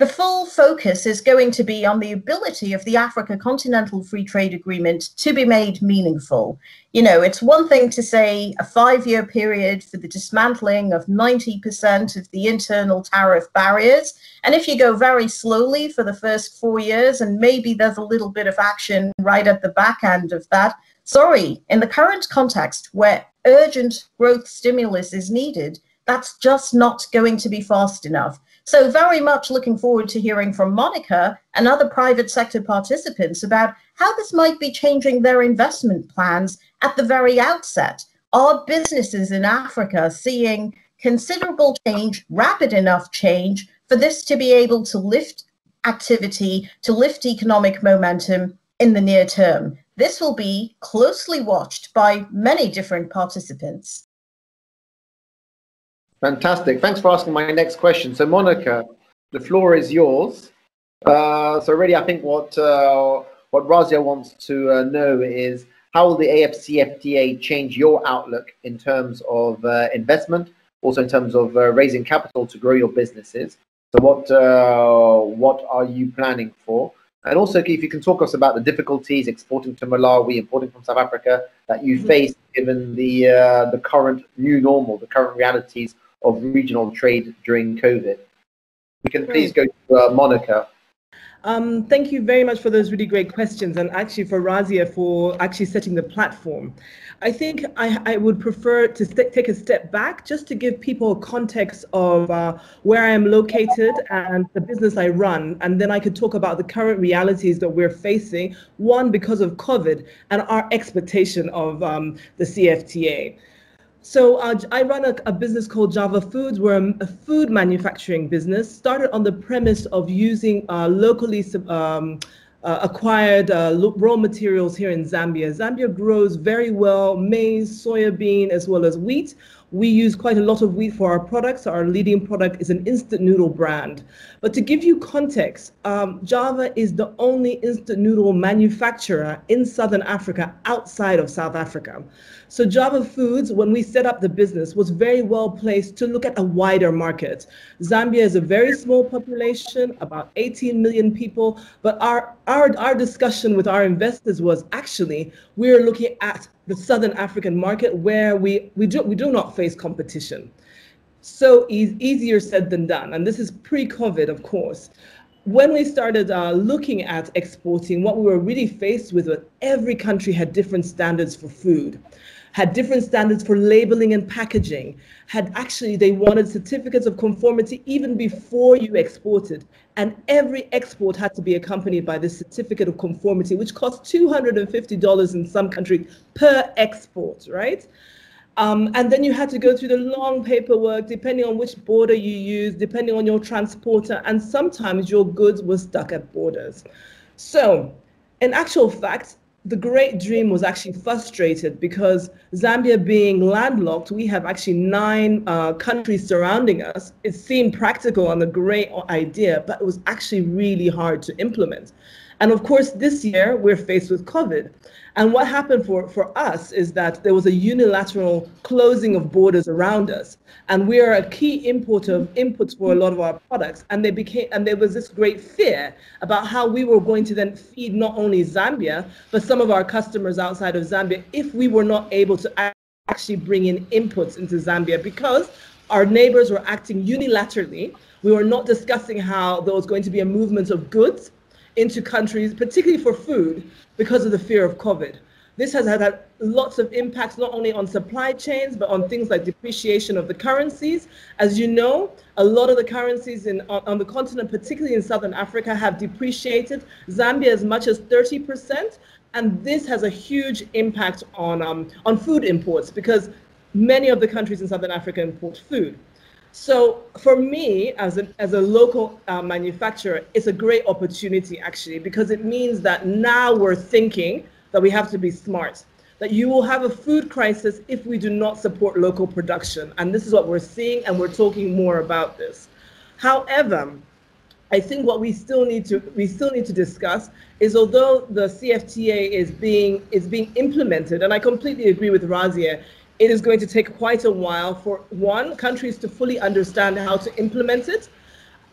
the full focus is going to be on the ability of the Africa Continental Free Trade Agreement to be made meaningful. You know, it's one thing to say a five year period for the dismantling of 90% of the internal tariff barriers. And if you go very slowly for the first four years, and maybe there's a little bit of action right at the back end of that, sorry, in the current context where urgent growth stimulus is needed, that's just not going to be fast enough. So, very much looking forward to hearing from Monica and other private sector participants about how this might be changing their investment plans at the very outset. Are businesses in Africa seeing considerable change, rapid enough change, for this to be able to lift activity, to lift economic momentum in the near term? This will be closely watched by many different participants. Fantastic. Thanks for asking my next question. So, Monica, the floor is yours. Uh, so, really, I think what uh, what Razia wants to uh, know is how will the AFCFTA change your outlook in terms of uh, investment, also in terms of uh, raising capital to grow your businesses. So, what uh, what are you planning for? And also, if you can talk us about the difficulties exporting to Malawi, importing from South Africa that you mm-hmm. face given the the current new normal, the current realities of regional trade during COVID. We can please go to uh, Monica. Um, thank you very much for those really great questions and actually for Razia for actually setting the platform. I think I, I would prefer to take a step back just to give people a context of uh, where I am located and the business I run. And then I could talk about the current realities that we're facing, one, because of COVID and our expectation of um, the CFTA. So uh, I run a, a, business called Java Foods. We're a, food manufacturing business. Started on the premise of using uh, locally um, uh, acquired uh, raw materials here in Zambia. Zambia grows very well maize, soybean, as well as wheat. We use quite a lot of wheat for our products. Our leading product is an instant noodle brand. But to give you context, um, Java is the only instant noodle manufacturer in Southern Africa outside of South Africa. So Java Foods, when we set up the business, was very well placed to look at a wider market. Zambia is a very small population, about 18 million people, but our, our, our discussion with our investors was actually we're looking at the Southern African market where we, we, do, we do not face competition. So e easier said than done. And this is pre-COVID, of course when we started uh, looking at exporting, what we were really faced with was every country had different standards for food had different standards for labeling and packaging, had actually, they wanted certificates of conformity even before you exported. And every export had to be accompanied by this certificate of conformity, which cost $250 in some countries per export, right? Um, and then you had to go through the long paperwork, depending on which border you use, depending on your transporter, and sometimes your goods were stuck at borders. So, in actual fact, the great dream was actually frustrated because Zambia being landlocked, we have actually nine uh, countries surrounding us. It seemed practical and a great idea, but it was actually really hard to implement. And of course, this year we're faced with COVID. And what happened for, for us is that there was a unilateral closing of borders around us. And we are a key importer of inputs for a lot of our products. And they became and there was this great fear about how we were going to then feed not only Zambia, but some of our customers outside of Zambia if we were not able to actually bring in inputs into Zambia because our neighbors were acting unilaterally. We were not discussing how there was going to be a movement of goods into countries, particularly for food, because of the fear of COVID. This has had lots of impacts not only on supply chains, but on things like depreciation of the currencies. As you know, a lot of the currencies in, on, on the continent, particularly in Southern Africa, have depreciated. Zambia as much as 30%. And this has a huge impact on, um, on food imports because many of the countries in Southern Africa import food. So for me, as a, as a local uh, manufacturer, it's a great opportunity actually, because it means that now we're thinking that we have to be smart, that you will have a food crisis if we do not support local production. And this is what we're seeing, and we're talking more about this. However, I think what we still need to we still need to discuss is although the CFTA is being is being implemented, and I completely agree with Razia, it is going to take quite a while for one, countries to fully understand how to implement it,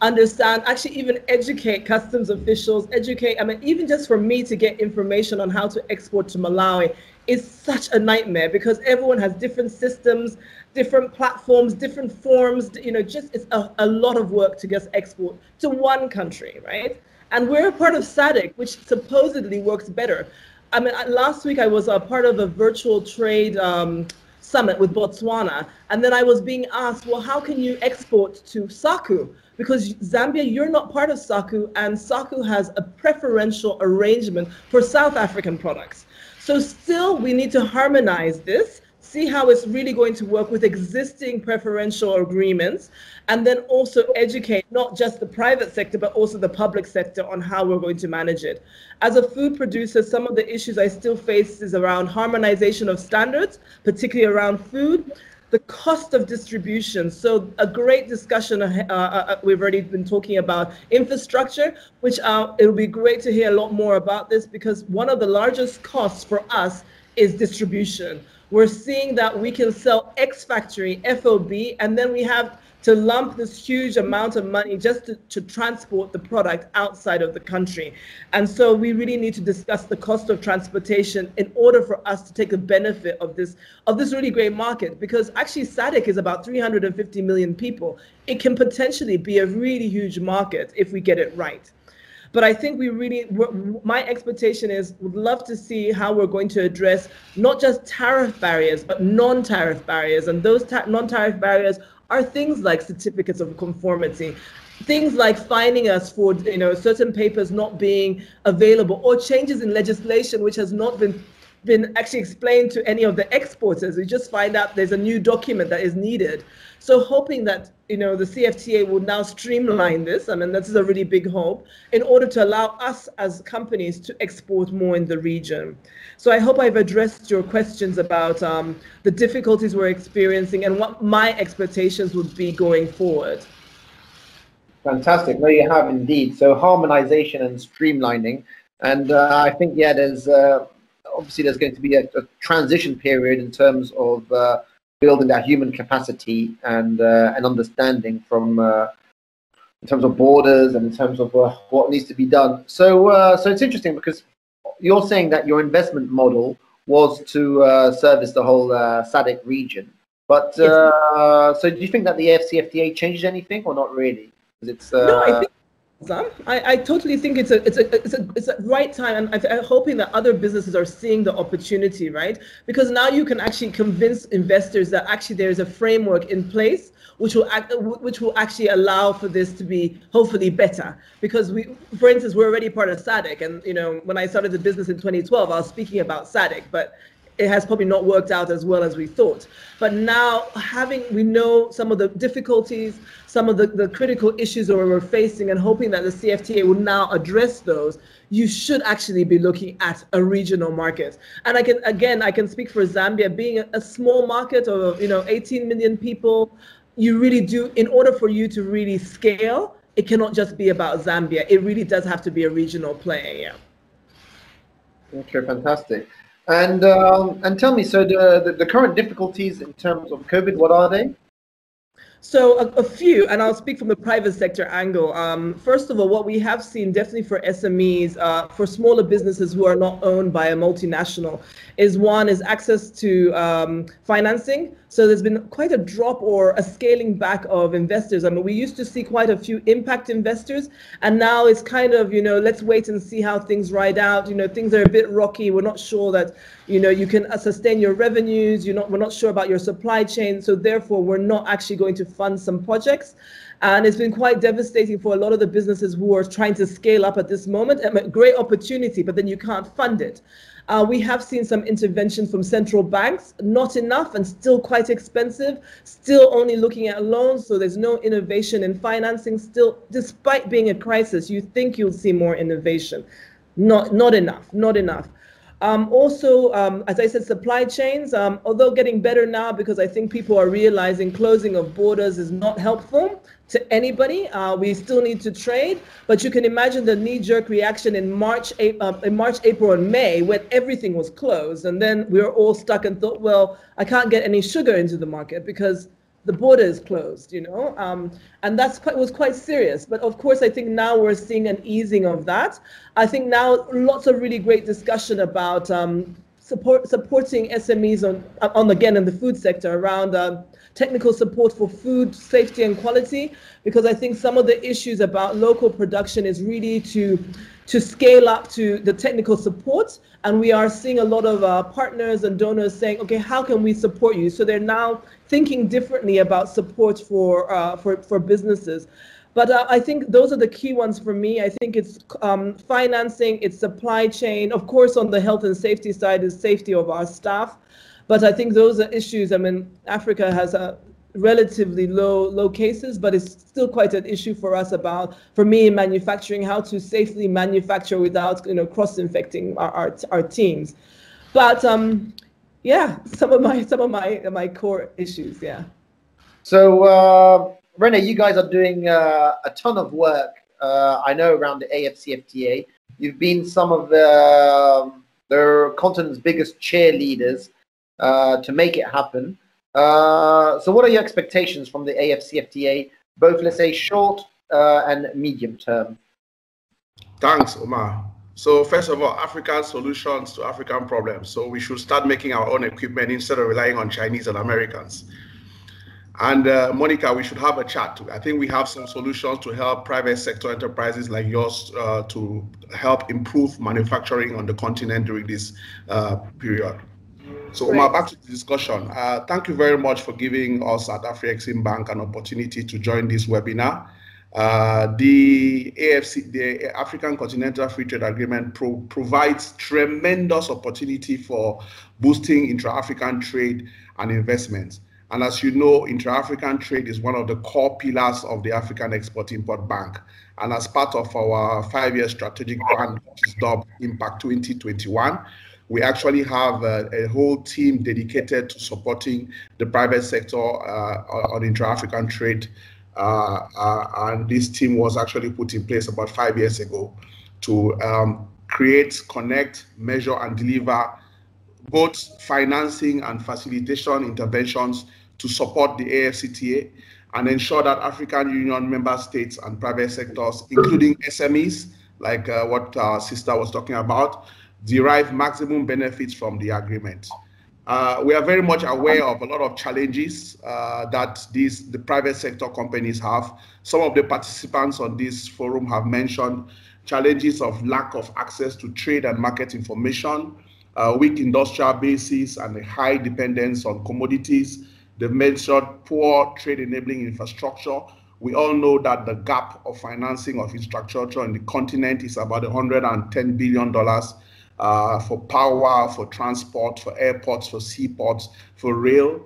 understand, actually even educate customs officials, educate, I mean, even just for me to get information on how to export to Malawi is such a nightmare because everyone has different systems, different platforms, different forms, you know, just it's a, a lot of work to just export to one country, right? And we're a part of SADC, which supposedly works better. I mean, last week I was a part of a virtual trade um, summit with Botswana. And then I was being asked, well, how can you export to SACU? Because Zambia, you're not part of SACU, and SACU has a preferential arrangement for South African products. So still, we need to harmonize this see how it's really going to work with existing preferential agreements, and then also educate not just the private sector, but also the public sector on how we're going to manage it. As a food producer, some of the issues I still face is around harmonization of standards, particularly around food, the cost of distribution. So a great discussion, uh, uh, uh, we've already been talking about infrastructure, which uh, it'll be great to hear a lot more about this because one of the largest costs for us is distribution we're seeing that we can sell ex factory, FOB, and then we have to lump this huge amount of money just to, to transport the product outside of the country. And so we really need to discuss the cost of transportation in order for us to take the benefit of this of this really great market because actually SADC is about 350 million people. It can potentially be a really huge market if we get it right. But I think we really, my expectation is, would love to see how we're going to address not just tariff barriers, but non-tariff barriers. And those non-tariff barriers are things like certificates of conformity, things like finding us for you know certain papers not being available, or changes in legislation which has not been been actually explained to any of the exporters. We just find out there's a new document that is needed. So hoping that you know the CFTA will now streamline this. I mean, this is a really big hope in order to allow us as companies to export more in the region. So I hope I've addressed your questions about um, the difficulties we're experiencing and what my expectations would be going forward. Fantastic. No, you have indeed. So harmonization and streamlining. And uh, I think, yeah, there's uh, obviously there's going to be a, a transition period in terms of uh, building that human capacity and uh, and understanding from uh, in terms of borders and in terms of uh, what needs to be done. So uh, so it's interesting because you're saying that your investment model was to uh, service the whole uh, SADC region. But yes. so do you think that the AFCFTA changes anything or not really? It's no, I I, totally think it's a it's a it's a it's a right time, and I'm hoping that other businesses are seeing the opportunity, right? Because now you can actually convince investors that actually there is a framework in place which will act, which will actually allow for this to be hopefully better. Because we, for instance, we're already part of SADC, and you know when I started the business in 2012, I was speaking about SADC, but it has probably not worked out as well as we thought. But now having, we know some of the difficulties, some of the, the critical issues that we're facing and hoping that the CFTA will now address those, you should actually be looking at a regional market. And I can, again, I can speak for Zambia being a, a small market of, you know, 18 million people, you really do, in order for you to really scale, it cannot just be about Zambia. It really does have to be a regional play, yeah. Okay, fantastic. And um, and tell me, so the, the, the current difficulties in terms of COVID, what are they? So a, a, few, and I'll speak from the private sector angle. Um, first of all, what we have seen definitely for SMEs, uh, for smaller businesses who are not owned by a multinational, is one is access to um, financing. So there's been quite a drop or a scaling back of investors. I mean, we used to see quite a few impact investors, and now it's kind of, you know, let's wait and see how things ride out. You know, things are a bit rocky. We're not sure that, you know, you can uh, sustain your revenues. You're not, we're not sure about your supply chain. So therefore, we're not actually going to fund some projects. And it's been quite devastating for a lot of the businesses who are trying to scale up at this moment. A great opportunity, but then you can't fund it. Uh, we have seen some intervention from central banks, not enough and still quite expensive, still only looking at loans. So there's no innovation in financing. Still, despite being a crisis, you think you'll see more innovation. Not, not enough, not enough. Um, also, um, as I said, supply chains, um, although getting better now because I think people are realizing closing of borders is not helpful to anybody. Uh, we still need to trade, but you can imagine the knee-jerk reaction in March, uh, in March, April, and May when everything was closed, and then we were all stuck and thought, well, I can't get any sugar into the market because the border is closed, you know, um, and that's quite was quite serious. But of course, I think now we're seeing an easing of that. I think now lots of really great discussion about um, support supporting SMEs on on again in the food sector around. Uh, technical support for food safety and quality because I think some of the issues about local production is really to to scale up to the technical support and we are seeing a lot of uh, partners and donors saying okay how can we support you so they're now thinking differently about support for uh, for for businesses but uh, I think those are the key ones for me. I think it's um, financing, it's supply chain. Of course, on the health and safety side is safety of our staff. But I think those are issues. I mean, Africa has a relatively low low cases, but it's still quite an issue for us about, for me, in manufacturing, how to safely manufacture without, you know, cross-infecting our, our, our teams. But um, yeah, some of my some of my my core issues, yeah. So uh, Rene, you guys are doing uh, a ton of work. Uh, I know around the AFCFTA. You've been some of the um, the continent's biggest cheerleaders uh, to make it happen. Uh, so what are your expectations from the AFCFTA, both, let's say, short uh, and medium term? Thanks, Omar. So first of all, African solutions to African problems. So we should start making our own equipment instead of relying on Chinese and Americans. And uh, Monica, we should have a chat. I think we have some solutions to help private sector enterprises like yours uh, to help improve manufacturing on the continent during this uh, period. So Omar, back to the discussion. Uh, thank you very much for giving us at Afrexim Bank an opportunity to join this webinar. Uh, the AFC, the African Continental Free Trade Agreement, pro provides tremendous opportunity for boosting intra-African trade and investments. And as you know, intra-African trade is one of the core pillars of the African Export-Import Bank. And as part of our five-year strategic plan, which is dubbed Impact 2021, we actually have a, a, whole team dedicated to supporting the private sector uh, on intra-African trade. Uh, uh, and this team was actually put in place about five years ago to um, create, connect, measure, and deliver both financing and facilitation interventions to support the AFCTA and ensure that African Union member states and private sectors, including SMEs, like uh, what our sister was talking about, derive maximum benefits from the agreement. Uh, we are very much aware of a lot of challenges uh, that these the private sector companies have. Some of the participants on this forum have mentioned challenges of lack of access to trade and market information, uh, weak industrial bases, and a high dependence on commodities, They've mentioned poor trade enabling infrastructure. We all know that the gap of financing of infrastructure in the continent is about $110 billion uh, for power, for transport, for airports, for seaports, for rail.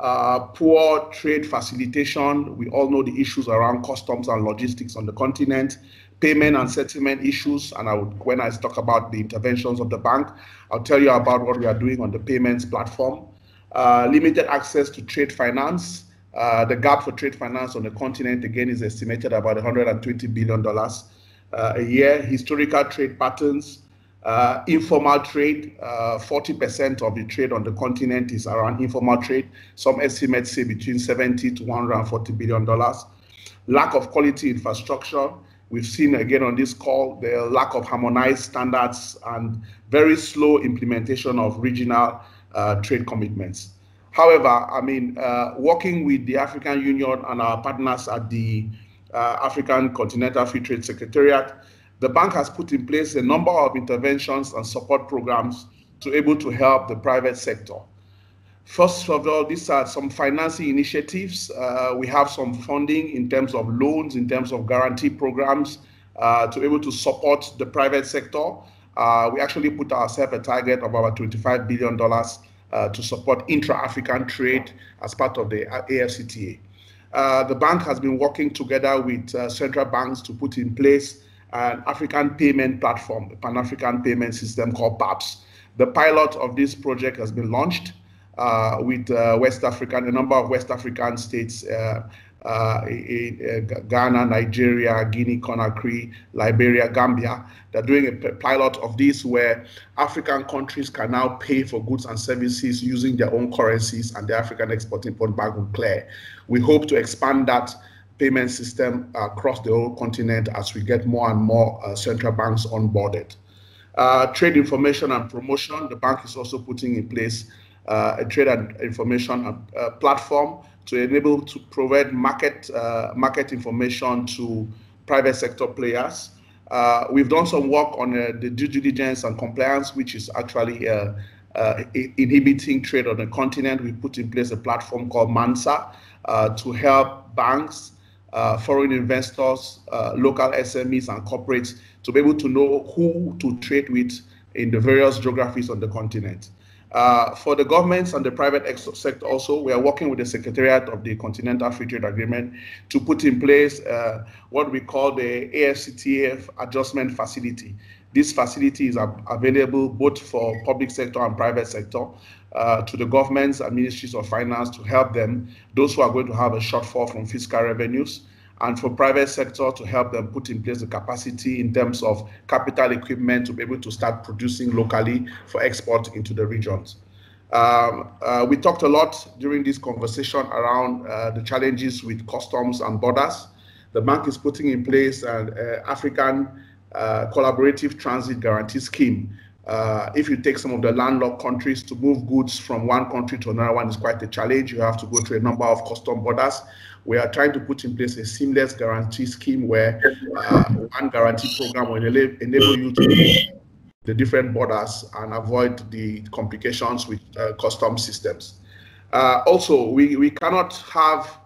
Uh, poor trade facilitation. We all know the issues around customs and logistics on the continent, payment and settlement issues. And I would, when I talk about the interventions of the bank, I'll tell you about what we are doing on the payments platform. Uh, limited access to trade finance. Uh, the gap for trade finance on the continent, again, is estimated about $120 billion uh, a year. Historical trade patterns, uh, informal trade, 40% uh, of the trade on the continent is around informal trade. Some estimates say between 70 to 140 billion dollars. Lack of quality infrastructure. We've seen again on this call the lack of harmonized standards and very slow implementation of regional uh, trade commitments. However, I mean, uh, working with the African Union and our partners at the uh, African Continental Free Trade Secretariat, the bank has put in place a number of interventions and support programs to able to help the private sector. First of all, these are some financing initiatives. Uh, we have some funding in terms of loans, in terms of guarantee programs uh, to able to support the private sector. Uh, we actually put ourselves a target of about $25 billion uh, to support intra-African trade as part of the AFCTA. Uh, the bank has been working together with uh, central banks to put in place an African payment platform, a Pan-African payment system called PAPSS. The pilot of this project has been launched uh, with uh, West African, a number of West African states uh, in, Ghana, Nigeria, Guinea, Conakry, Liberia, Gambia. They're doing a pilot of this where African countries can now pay for goods and services using their own currencies and the African Export-Import Bank will clear. We hope to expand that payment system across the whole continent as we get more and more uh, central banks onboarded. Uh, trade information and promotion, the bank is also putting in place uh, a trade and information uh, platform to enable to provide market uh, market information to private sector players. Uh, we've done some work on uh, the due diligence and compliance, which is actually uh, uh, inhibiting trade on the continent. We put in place a platform called MANSA uh, to help banks, foreign investors, local SMEs, and corporates to be able to know who to trade with in the various geographies on the continent. Uh, for the governments and the private sector also, we are working with the Secretariat of the Continental Free Trade Agreement to put in place uh, what we call the AFCTF Adjustment Facility. This facility is available both for public sector and private sector uh, to the governments and ministries of finance to help them, those who are going to have a shortfall from fiscal revenues, and for private sector to help them put in place the capacity in terms of capital equipment to be able to start producing locally for export into the regions. Um, uh, we talked a lot during this conversation around uh, the challenges with customs and borders. The bank is putting in place an uh, African uh, collaborative transit guarantee scheme. Uh, if you take some of the landlocked countries to move goods from one country to another one is quite a challenge. You have to go through a number of custom borders we are trying to put in place a seamless guarantee scheme where uh, one guarantee program will enable you to the different borders and avoid the complications with uh, custom systems. Uh, also, we, we cannot have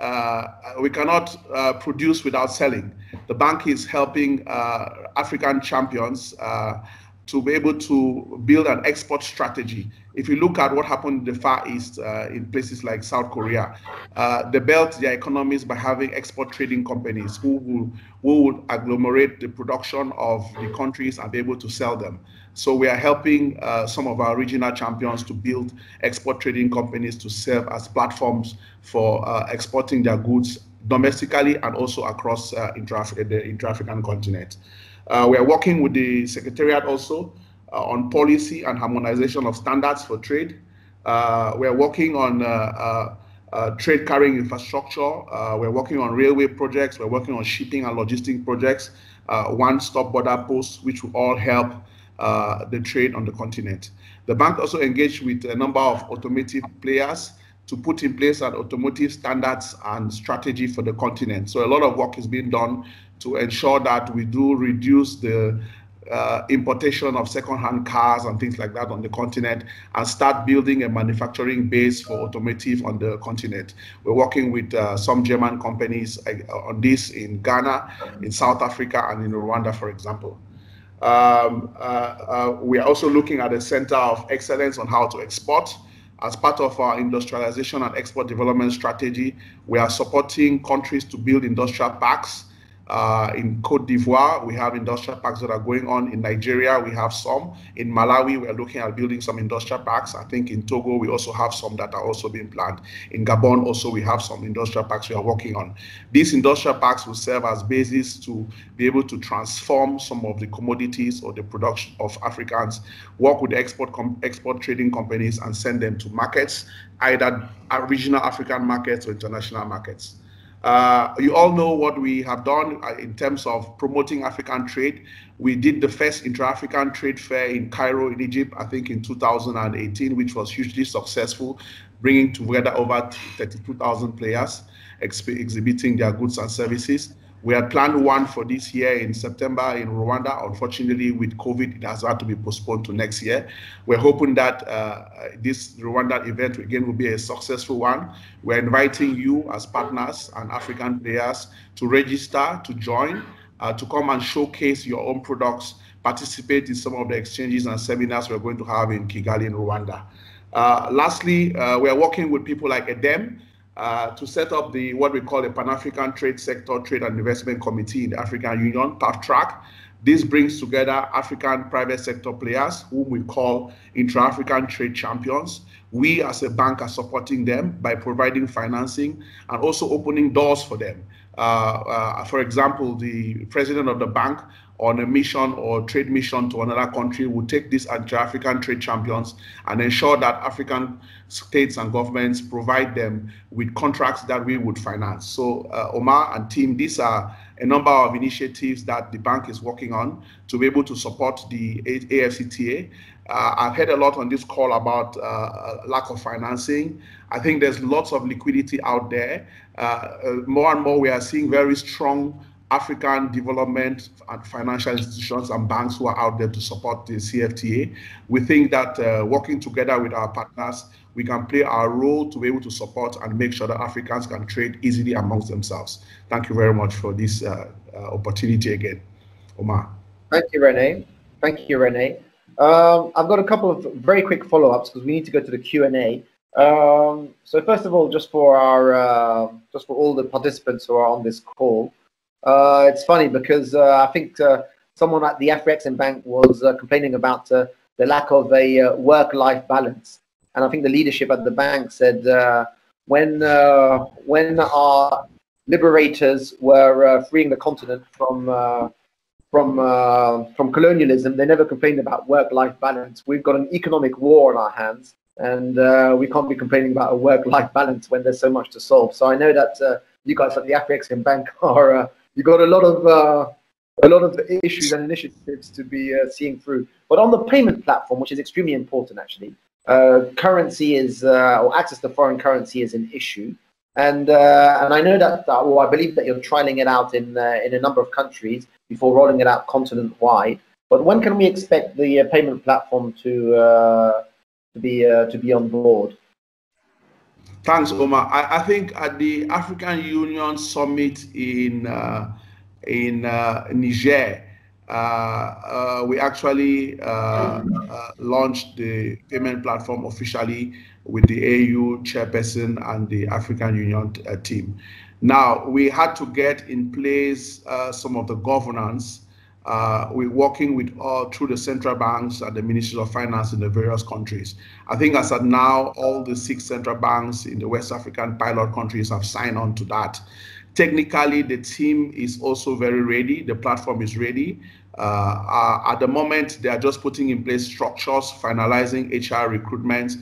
uh, we cannot uh, produce without selling. The bank is helping uh, African champions uh, to be able to build an export strategy. If you look at what happened in the Far East, uh, in places like South Korea, uh, they built their economies by having export trading companies who, will, who would agglomerate the production of the countries and be able to sell them. So we are helping uh, some of our regional champions to build export trading companies to serve as platforms for uh, exporting their goods domestically and also across uh, intra the intra-African continent. Uh, we are working with the Secretariat also Uh, on policy and harmonization of standards for trade. Uh, we are working on uh, uh, trade carrying infrastructure. we're working on railway projects. We're working on shipping and logistic projects. one-stop border posts, which will all help uh, the trade on the continent. The bank also engaged with a number of automotive players to put in place an automotive standards and strategy for the continent. So a lot of work is being done to ensure that we do reduce the uh, importation of second-hand cars and things like that on the continent and start building a manufacturing base for automotive on the continent. We're working with uh, some German companies uh, on this in Ghana, in South Africa, and in Rwanda, for example. Um, uh, uh, we are also looking at a center of excellence on how to export. As part of our industrialization and export development strategy, we are supporting countries to build industrial parks uh, in Cote d'Ivoire, we have industrial parks that are going on. In Nigeria, we have some. In Malawi, we're looking at building some industrial parks. I think in Togo, we also have some that are also being planned. In Gabon, also, we have some industrial parks we are working on. These industrial parks will serve as basis to be able to transform some of the commodities or the production of Africans, work with export, export trading companies, and send them to markets, either regional African markets or international markets. Uh, you all know what we have done uh, in terms of promoting African trade. We did the first intra-African trade fair in Cairo, in Egypt, I think in 2018, which was hugely successful, bringing together over 32,000 players exhibiting their goods and services. We had planned one for this year in September in Rwanda. Unfortunately, with COVID, it has had to be postponed to next year. We're hoping that uh, this Rwanda event again will be a successful one. We're inviting you as partners and African players to register, to join, uh, to come and showcase your own products, participate in some of the exchanges and seminars we're going to have in Kigali in Rwanda. Uh, lastly, uh, we're working with people like Edem, uh, to set up the what we call the Pan-African Trade Sector Trade and Investment Committee in the African Union, PAFTRAC. This brings together African private sector players, whom we call intra-African trade champions. We as a bank are supporting them by providing financing and also opening doors for them. Uh, uh, for example, the president of the bank on a mission or trade mission to another country will take these intra-African trade champions and ensure that African states and governments provide them with contracts that we would finance. So uh, Omar and team, these are a number of initiatives that the bank is working on to be able to support the AFCFTA. Uh, I've heard a lot on this call about uh, lack of financing. I think there's lots of liquidity out there. Uh, uh, more and more, we are seeing very strong African development and financial institutions and banks who are out there to support the CFTA. We think that uh, working together with our partners, we can play our role to be able to support and make sure that Africans can trade easily amongst themselves. Thank you very much for this uh, uh, opportunity again. Omar. Thank you, Rene. Thank you, Rene. Um, I've got a couple of very quick follow-ups because we need to go to the Q&A. Um, so first of all, just for our, uh, just for all the participants who are on this call, uh, it's funny because uh, I think uh, someone at the Afrexim Bank was uh, complaining about uh, the lack of a work-life balance, and I think the leadership at the bank said when when our liberators were freeing the continent from from from colonialism, they never complained about work-life balance. We've got an economic war on our hands, and we can't be complaining about a work-life balance when there's so much to solve. So I know that you guys at the Afrexim Bank are you've got a lot of uh, a lot of issues and initiatives to be uh, seeing through. But on the payment platform, which is extremely important, actually, uh, currency is uh, or access to foreign currency is an issue. And uh, and I know that, or I believe that you're trialing it out in uh, in a number of countries before rolling it out continent wide. But when can we expect the payment platform to to be to be on board? Thanks, Omar. I, I, think at the African Union summit in uh, in uh, Niger, uh, uh we actually uh, uh, launched the payment platform officially with the AU chairperson and the African Union team. Now we had to get in place some of the governance uh, we're working with all through the central banks and the ministries of finance in the various countries. I think as of now, all the six central banks in the West African pilot countries have signed on to that. Technically, the team is also very ready. The platform is ready. Uh, uh, at the moment, they are just putting in place structures, finalizing HR recruitment.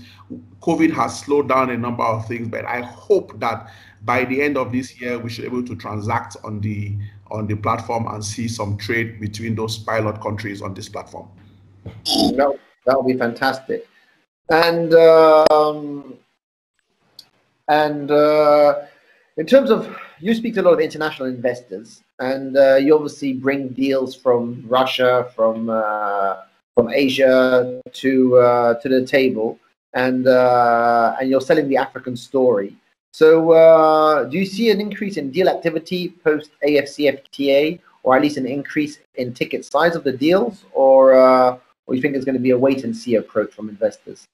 COVID has slowed down a number of things, but I hope that by the end of this year, we should be able to transact on the on the platform and see some trade between those pilot countries on this platform. No, that would be fantastic. And um, and uh, in terms of you speak to a lot of international investors, and uh, you obviously bring deals from Russia, from uh, from Asia to uh, to the table, and uh, and you're selling the African story. So, uh, do you see an increase in deal activity post AFCFTA, or at least an increase in ticket size of the deals, or, uh, or you think it's going to be a wait and see approach from investors?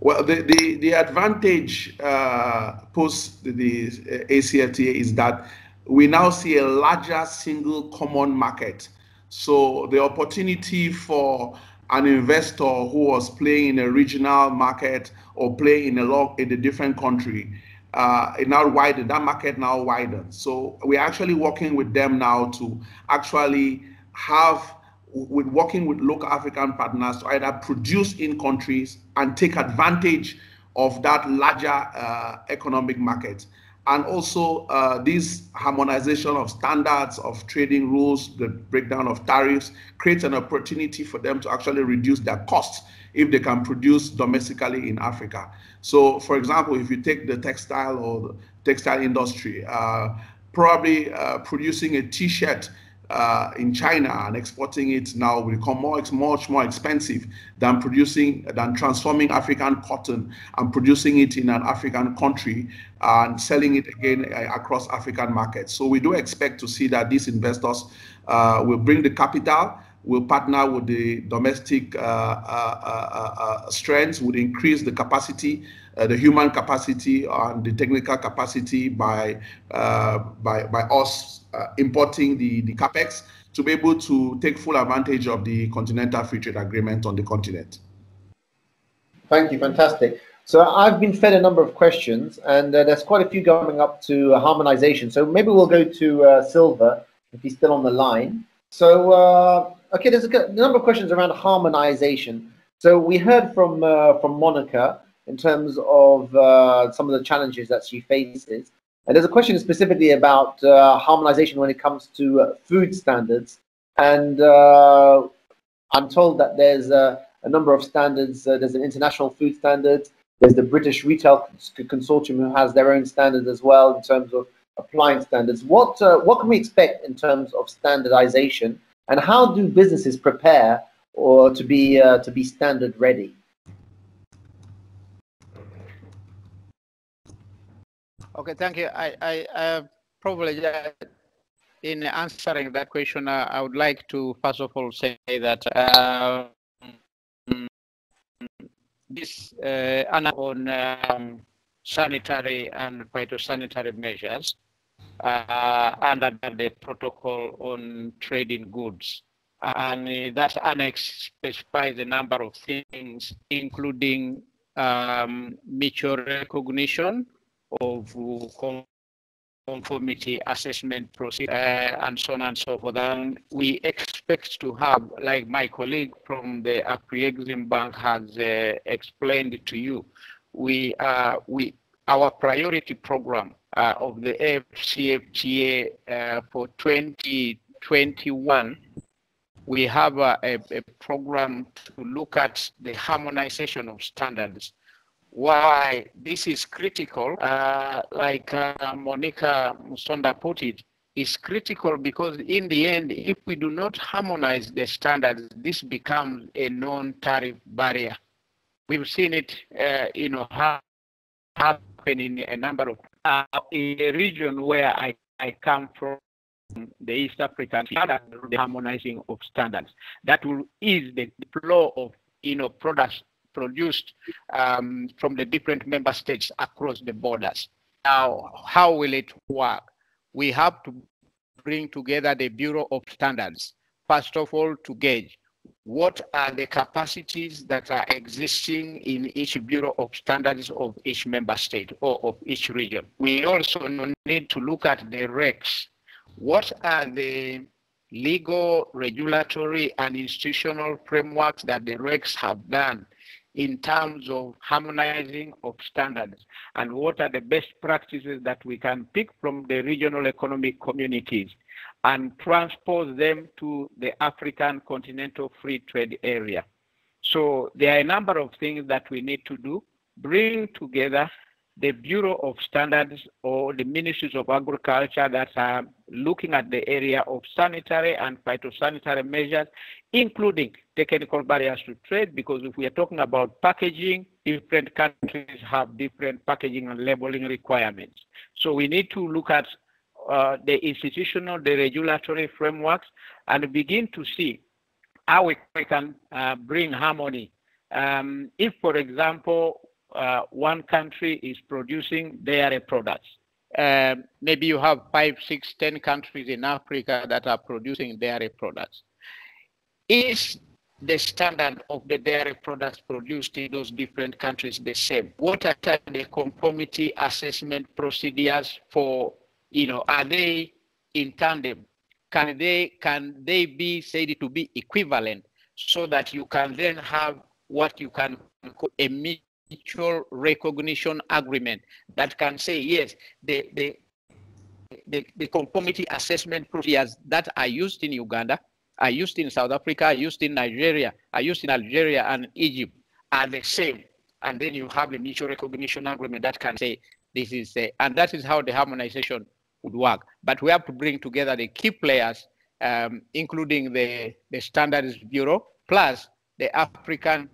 Well, the, the, the advantage uh, post the ACFTA is that we now see a larger single common market. So the opportunity for an investor who was playing in a regional market or playing in a lot in a different country uh, it now widened that market now widened so we're actually working with them now to actually have with working with local african partners to either produce in countries and take advantage of that larger uh, economic market and also uh, this harmonization of standards of trading rules, the breakdown of tariffs creates an opportunity for them to actually reduce their costs if they can produce domestically in Africa. So, for example, if you take the textile or the textile industry, uh, probably uh, producing a T-shirt uh, in China and exporting it now will become more, much more expensive than producing, than transforming African cotton and producing it in an African country and selling it again uh, across African markets. So we do expect to see that these investors uh, will bring the capital, will partner with the domestic uh, uh, uh, strengths, would increase the capacity uh, the human capacity and the technical capacity by uh, by by us uh, importing the the capex to be able to take full advantage of the continental free trade agreement on the continent. Thank you, fantastic. So I've been fed a number of questions, and uh, there's quite a few going up to uh, harmonization. So maybe we'll go to uh, Silver if he's still on the line. So okay, there's a number of questions around harmonization. So we heard from from Monica in terms of uh, some of the challenges that she faces. And there's a question specifically about uh, harmonization when it comes to uh, food standards. And uh, I'm told that there's a number of standards. Uh, there's an international food standard. There's the British Retail Consortium who has their own standards as well in terms of applying standards. What, uh, what can we expect in terms of standardization? And how do businesses prepare or to be, to be standard ready? Okay, thank you. I, I, probably uh, in answering that question, uh, I would like to first of all say that uh, this uh, on um, sanitary and phytosanitary measures uh, under the protocol on trading goods. And that annex specifies a number of things, including um, mutual recognition, of conformity assessment process uh, and so on and so forth. And we expect to have, like my colleague from the Afrexim Bank has uh, explained to you, we, uh, we our priority program uh, of the AFCFTA uh, for 2021 we have a, a, a, program to look at the harmonization of standards why this is critical, uh, like uh, Monica Musonda put it, is critical because in the end, if we do not harmonize the standards, this becomes a non-tariff barrier. We've seen it, uh, you know, happen in a number of uh, in a region where I, I come from the East African the harmonizing of standards that will ease the flow of you know products produced um, from the different member states across the borders. Now, how will it work? We have to bring together the Bureau of Standards, first of all, to gauge what are the capacities that are existing in each Bureau of Standards of each member state or of each region. We also need to look at the RECs. What are the legal, regulatory, and institutional frameworks that the RECs have done in terms of harmonizing of standards and what are the best practices that we can pick from the regional economic communities and transpose them to the African continental free trade area. So there are a number of things that we need to do, bring together the Bureau of Standards or the Ministries of Agriculture that are looking at the area of sanitary and phytosanitary measures, including technical barriers to trade, because if we are talking about packaging, different countries have different packaging and labeling requirements. So we need to look at uh, the institutional, the regulatory frameworks, and begin to see how we, can uh, bring harmony. Um, if, for example, uh, one country is producing dairy products. Uh, maybe you have five, six, ten countries in Africa that are producing dairy products. Is the standard of the dairy products produced in those different countries the same? What are the conformity assessment procedures for, you know, are they in tandem? Can they, can they be said to be equivalent so that you can then have what you can call a mutual recognition agreement that can say, yes, the, the, the, the conformity assessment procedures that are used in Uganda, are used in South Africa, are used in Nigeria, are used in Algeria and Egypt are the same. And then you have a mutual recognition agreement that can say this is, and that is how the harmonization would work. But we have to bring together the key players, um, including the, the Standards Bureau, plus the African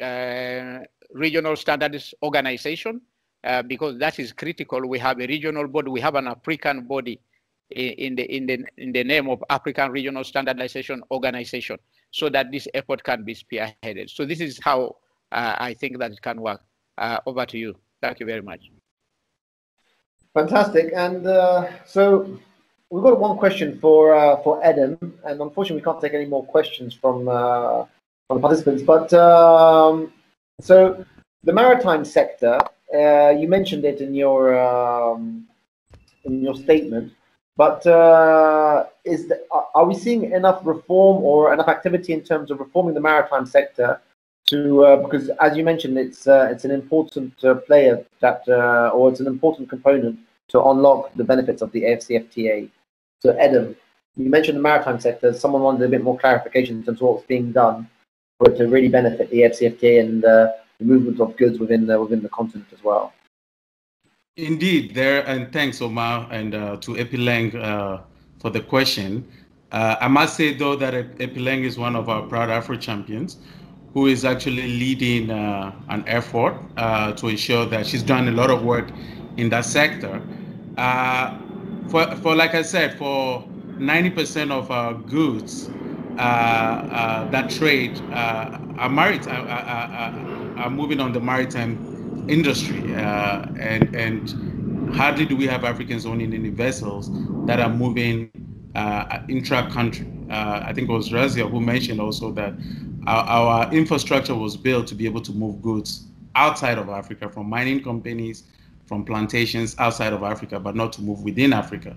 uh, regional standards organization uh, because that is critical. We have a regional body, we have an African body in the in the in the name of African Regional Standardization Organization, so that this effort can be spearheaded. So this is how uh, I think that it can work. Uh, over to you. Thank you very much. Fantastic. And uh, so we've got one question for uh, for Edem, and unfortunately we can't take any more questions from uh, from the participants. But um, so the maritime sector, uh, you mentioned it in your um, in your statement, but uh, is the, are we seeing enough reform or enough activity in terms of reforming the maritime sector to uh, because as you mentioned, it's uh, it's an important uh, player that uh, or it's an important component to unlock the benefits of the AFCFTA. So Edem, you mentioned the maritime sector. Someone wanted a bit more clarification in terms of what's being done it to really benefit the AFCFTA and uh, the movement of goods within the within the continent as well. Indeed, there and thanks Omar and uh, to Epileng uh, for the question. Uh, I must say though that Epileng is one of our proud Afro champions who is actually leading uh, an effort uh, to ensure that she's done a lot of work in that sector. For, for like I said, for 90% of our goods Uh, uh, that trade uh, are maritime, uh, are moving on the maritime industry, and and hardly do we have Africans owning any vessels that are moving intra-country. I think it was Razia who mentioned also that our, our infrastructure was built to be able to move goods outside of Africa from mining companies, from plantations outside of Africa, but not to move within Africa.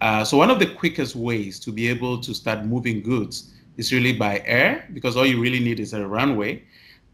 Uh, so one of the quickest ways to be able to start moving goods is really by air because all you really need is a runway.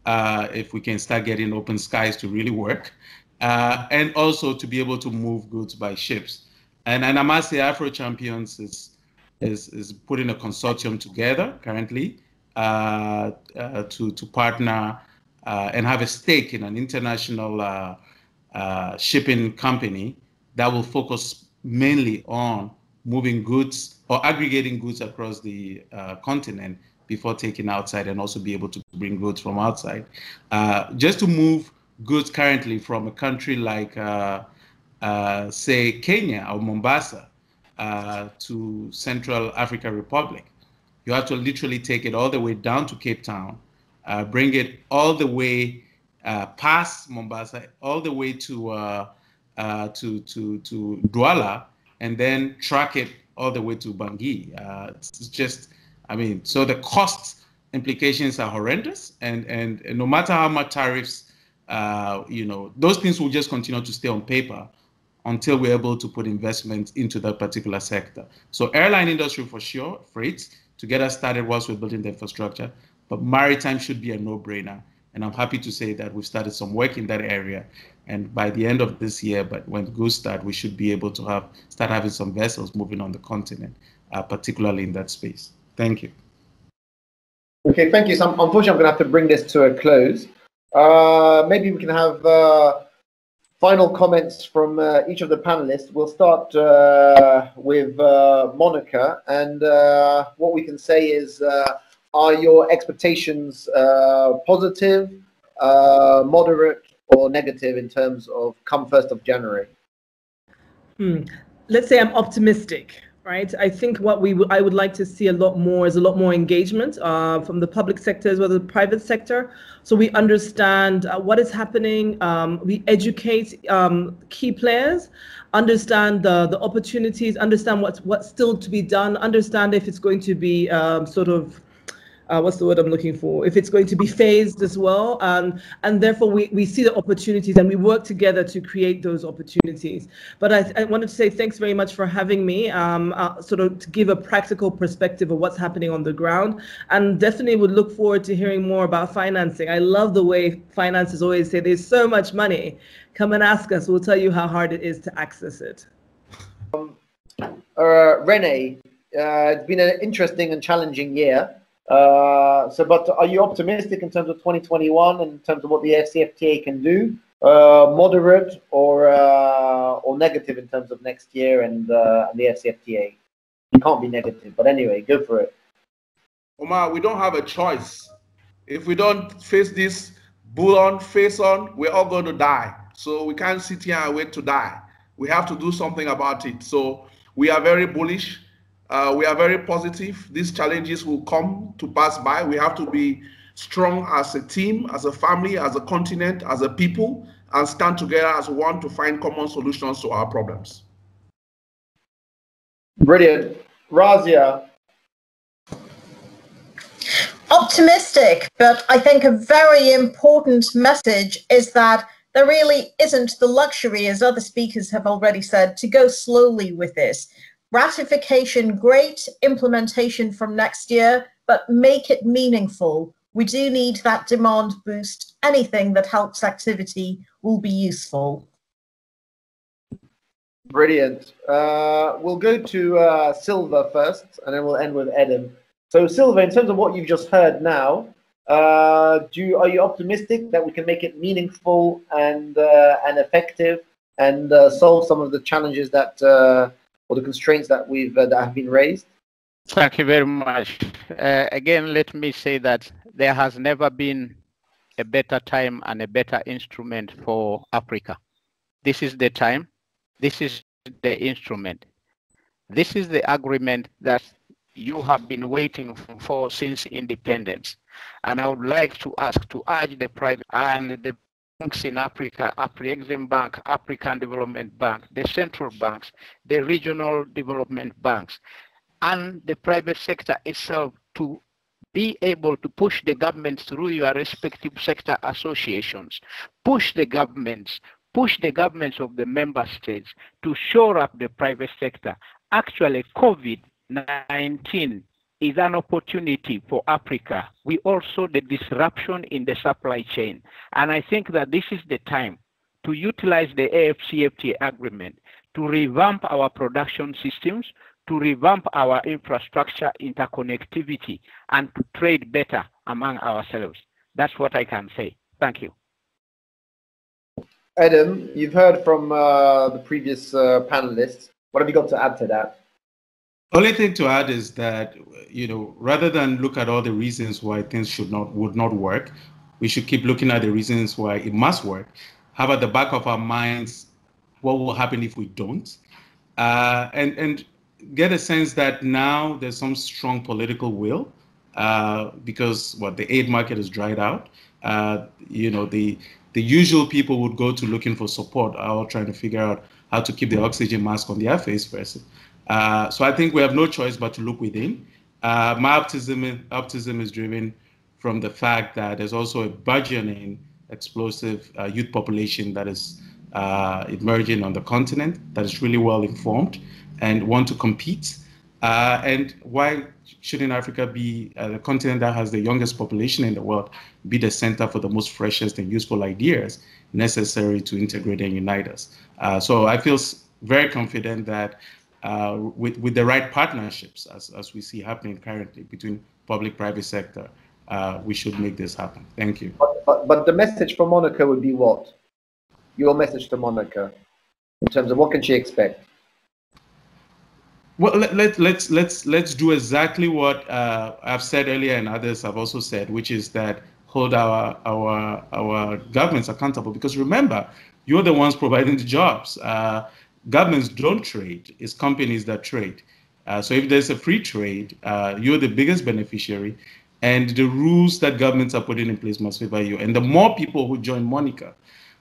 Uh, if we can start getting open skies to really work, uh, and also to be able to move goods by ships. And, and I must say, Afro Champions is, is, is putting a consortium together currently uh, uh to, to partner uh, and have a stake in an international uh, shipping company that will focus mainly on moving goods or aggregating goods across the uh, continent before taking outside and also be able to bring goods from outside. Uh, just to move goods currently from a country like, uh, uh, say, Kenya or Mombasa uh, to Central African Republic. You have to literally take it all the way down to Cape Town, uh, bring it all the way past Mombasa, all the way to to to to Douala, and then track it all the way to Bangui. Uh, it's just, I mean, so the cost implications are horrendous, and and, and no matter how much tariffs, uh, you know, those things will just continue to stay on paper until we're able to put investment into that particular sector. So airline industry for sure, freight, to get us started whilst we're building the infrastructure, but maritime should be a no-brainer. And I'm happy to say that we've started some work in that area. And by the end of this year, but when goes start, we should be able to have start having some vessels moving on the continent, uh, particularly in that space. Thank you. Okay, thank you. So unfortunately, I'm going to have to bring this to a close. Uh, maybe we can have uh, final comments from uh, each of the panelists. We'll start uh, with uh, Monica, and what we can say is, are your expectations positive, moderate, or negative in terms of come 1st of January? Hmm. Let's say I'm optimistic right? I think what we I would like to see a lot more is a lot more engagement uh, from the public sector as well as the private sector, so we understand uh, what is happening. Um, we educate um, key players, understand the the opportunities, understand what's what's still to be done, understand if it's going to be um, sort of uh, what's the word I'm looking for? If it's going to be phased as well, um, and therefore we, we see the opportunities and we work together to create those opportunities. But I, I wanted to say thanks very much for having me, um, uh, sort of to give a practical perspective of what's happening on the ground, and definitely would look forward to hearing more about financing. I love the way finances always say there's so much money. Come and ask us. We'll tell you how hard it is to access it. Um, uh, Rene, uh, it's been an interesting and challenging year. Uh, so, but are you optimistic in terms of 2021 and in terms of what the FCFTA can do? Uh, moderate or uh, or negative in terms of next year and, uh, and the FCFTA? You can't be negative, but anyway, go for it. Omar, we don't have a choice. If we don't face this bull on, face on, we're all going to die. So we can't sit here and wait to die. We have to do something about it. So we are very bullish uh, we are very positive. These challenges will come to pass by. We have to be strong as a team, as a family, as a continent, as a people, and stand together as one to find common solutions to our problems. Brilliant. Razia. Optimistic, but I think a very important message is that there really isn't the luxury, as other speakers have already said, to go slowly with this. Ratification, great. Implementation from next year, but make it meaningful. We do need that demand boost. Anything that helps activity will be useful. Brilliant. Uh, we'll go to uh, Silver first, and then we'll end with Edem. So, Silver, in terms of what you've just heard now, uh, do you, are you optimistic that we can make it meaningful and uh, and effective and uh, solve some of the challenges that uh, or the constraints that we've uh, that have been raised? Thank you very much. Uh, again, let me say that there has never been a better time and a better instrument for Africa. This is the time. This is the instrument. This is the agreement that you have been waiting for since independence. And I would like to ask to urge the private and the banks in Africa, Afrexim Bank, African Development Bank, the central banks, the regional development banks, and the private sector itself to be able to push the governments through your respective sector associations, push the governments, push the governments of the member states to shore up the private sector. Actually, COVID-19 is an opportunity for Africa. We also the disruption in the supply chain. And I think that this is the time to utilize the AFCFTA agreement to revamp our production systems, to revamp our infrastructure interconnectivity, and to trade better among ourselves. That's what I can say. Thank you. Edem, you've heard from uh, the previous uh, panelists. What have you got to add to that? Only thing to add is that you know rather than look at all the reasons why things should not would not work, we should keep looking at the reasons why it must work. Have at the back of our minds what will happen if we don't, uh, and and get a sense that now there's some strong political will uh, because what the aid market has dried out. Uh, you know the the usual people would go to looking for support, are all trying to figure out how to keep the oxygen mask on their face first. Uh, so I think we have no choice but to look within. Uh, my optimism, optimism is driven from the fact that there's also a burgeoning explosive uh, youth population that is uh, emerging on the continent that is really well informed and want to compete. Uh, and why shouldn't Africa be uh, the continent that has the youngest population in the world, be the center for the most freshest and useful ideas necessary to integrate and unite us? So I feel very confident that uh, with, with the right partnerships, as, as we see happening currently between public-private sector, uh, we should make this happen. Thank you. But, but, but the message for Monica would be what? Your message to Monica in terms of what can she expect? Well, let, let, let's let's let's do exactly what uh, I've said earlier and others have also said, which is that hold our our our governments accountable. Because remember, you're the ones providing the jobs. Uh, governments don't trade; it's companies that trade. Uh, so if there's a free trade, uh, you're the biggest beneficiary, and the rules that governments are putting in place must favor you. And the more people who join Monica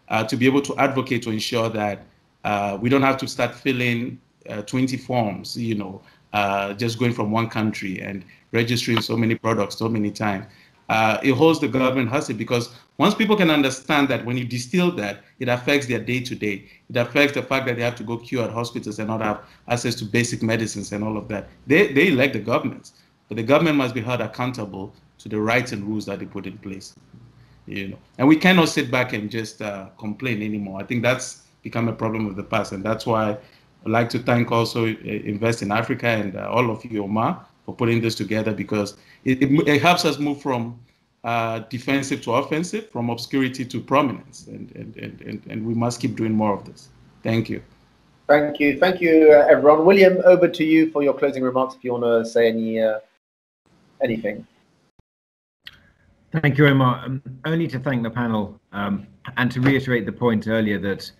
uh, to be able to advocate to ensure that uh, we don't have to start filling uh, 20 forms, you know, uh, just going from one country and registering so many products so many times. Uh, it holds the government hostage because once people can understand that when you distill that, it affects their day to day. It affects the fact that they have to go queue at hospitals and not have access to basic medicines and all of that. They, they elect the governments, but the government must be held accountable to the rights and rules that they put in place. You know, and we cannot sit back and just uh, complain anymore. I think that's become a problem of the past, and that's why I'd like to thank also uh, Invest in Africa and uh, all of you, Omar, for putting this together because it, it, it helps us move from uh, defensive to offensive, from obscurity to prominence, and, and, and, and, we must keep doing more of this. Thank you. Thank you. Thank you, uh, everyone. William, over to you for your closing remarks if you want to say any uh, anything. Thank you, Omar. Um, only to thank the panel um, and to reiterate the point earlier that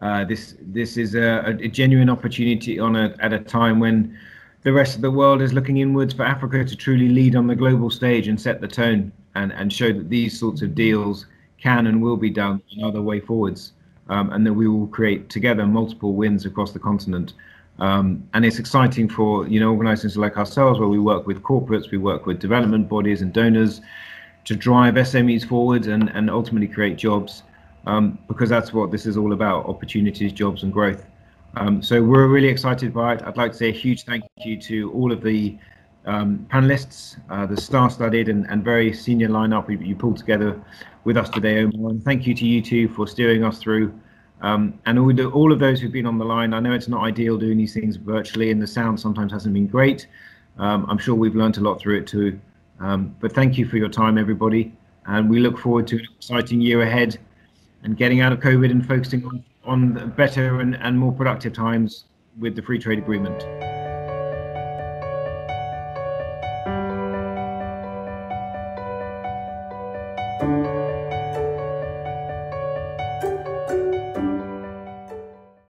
uh, this this is a, a, genuine opportunity on a, at a time when the rest of the world is looking inwards for Africa to truly lead on the global stage and set the tone and, and show that these sorts of deals can and will be done in other way forwards um, and that we will create together multiple wins across the continent. Um, and it's exciting for you know organizations like ourselves where we work with corporates, we work with development bodies and donors to drive SMEs forward and, and ultimately create jobs um, because that's what this is all about opportunities, jobs, and growth. Um, so we're really excited by it. I'd like to say a huge thank you to all of the um, panelists, uh, the star-studded and, and, very senior lineup you, you, pulled together with us today, Omar. And thank you to you two for steering us through. Um, and all, the, all, of those who've been on the line. I know it's not ideal doing these things virtually, and the sound sometimes hasn't been great. Um, I'm sure we've learned a lot through it too. Um, but thank you for your time, everybody. And we look forward to an exciting year ahead and getting out of COVID and focusing on, on better and, and more productive times with the free trade agreement.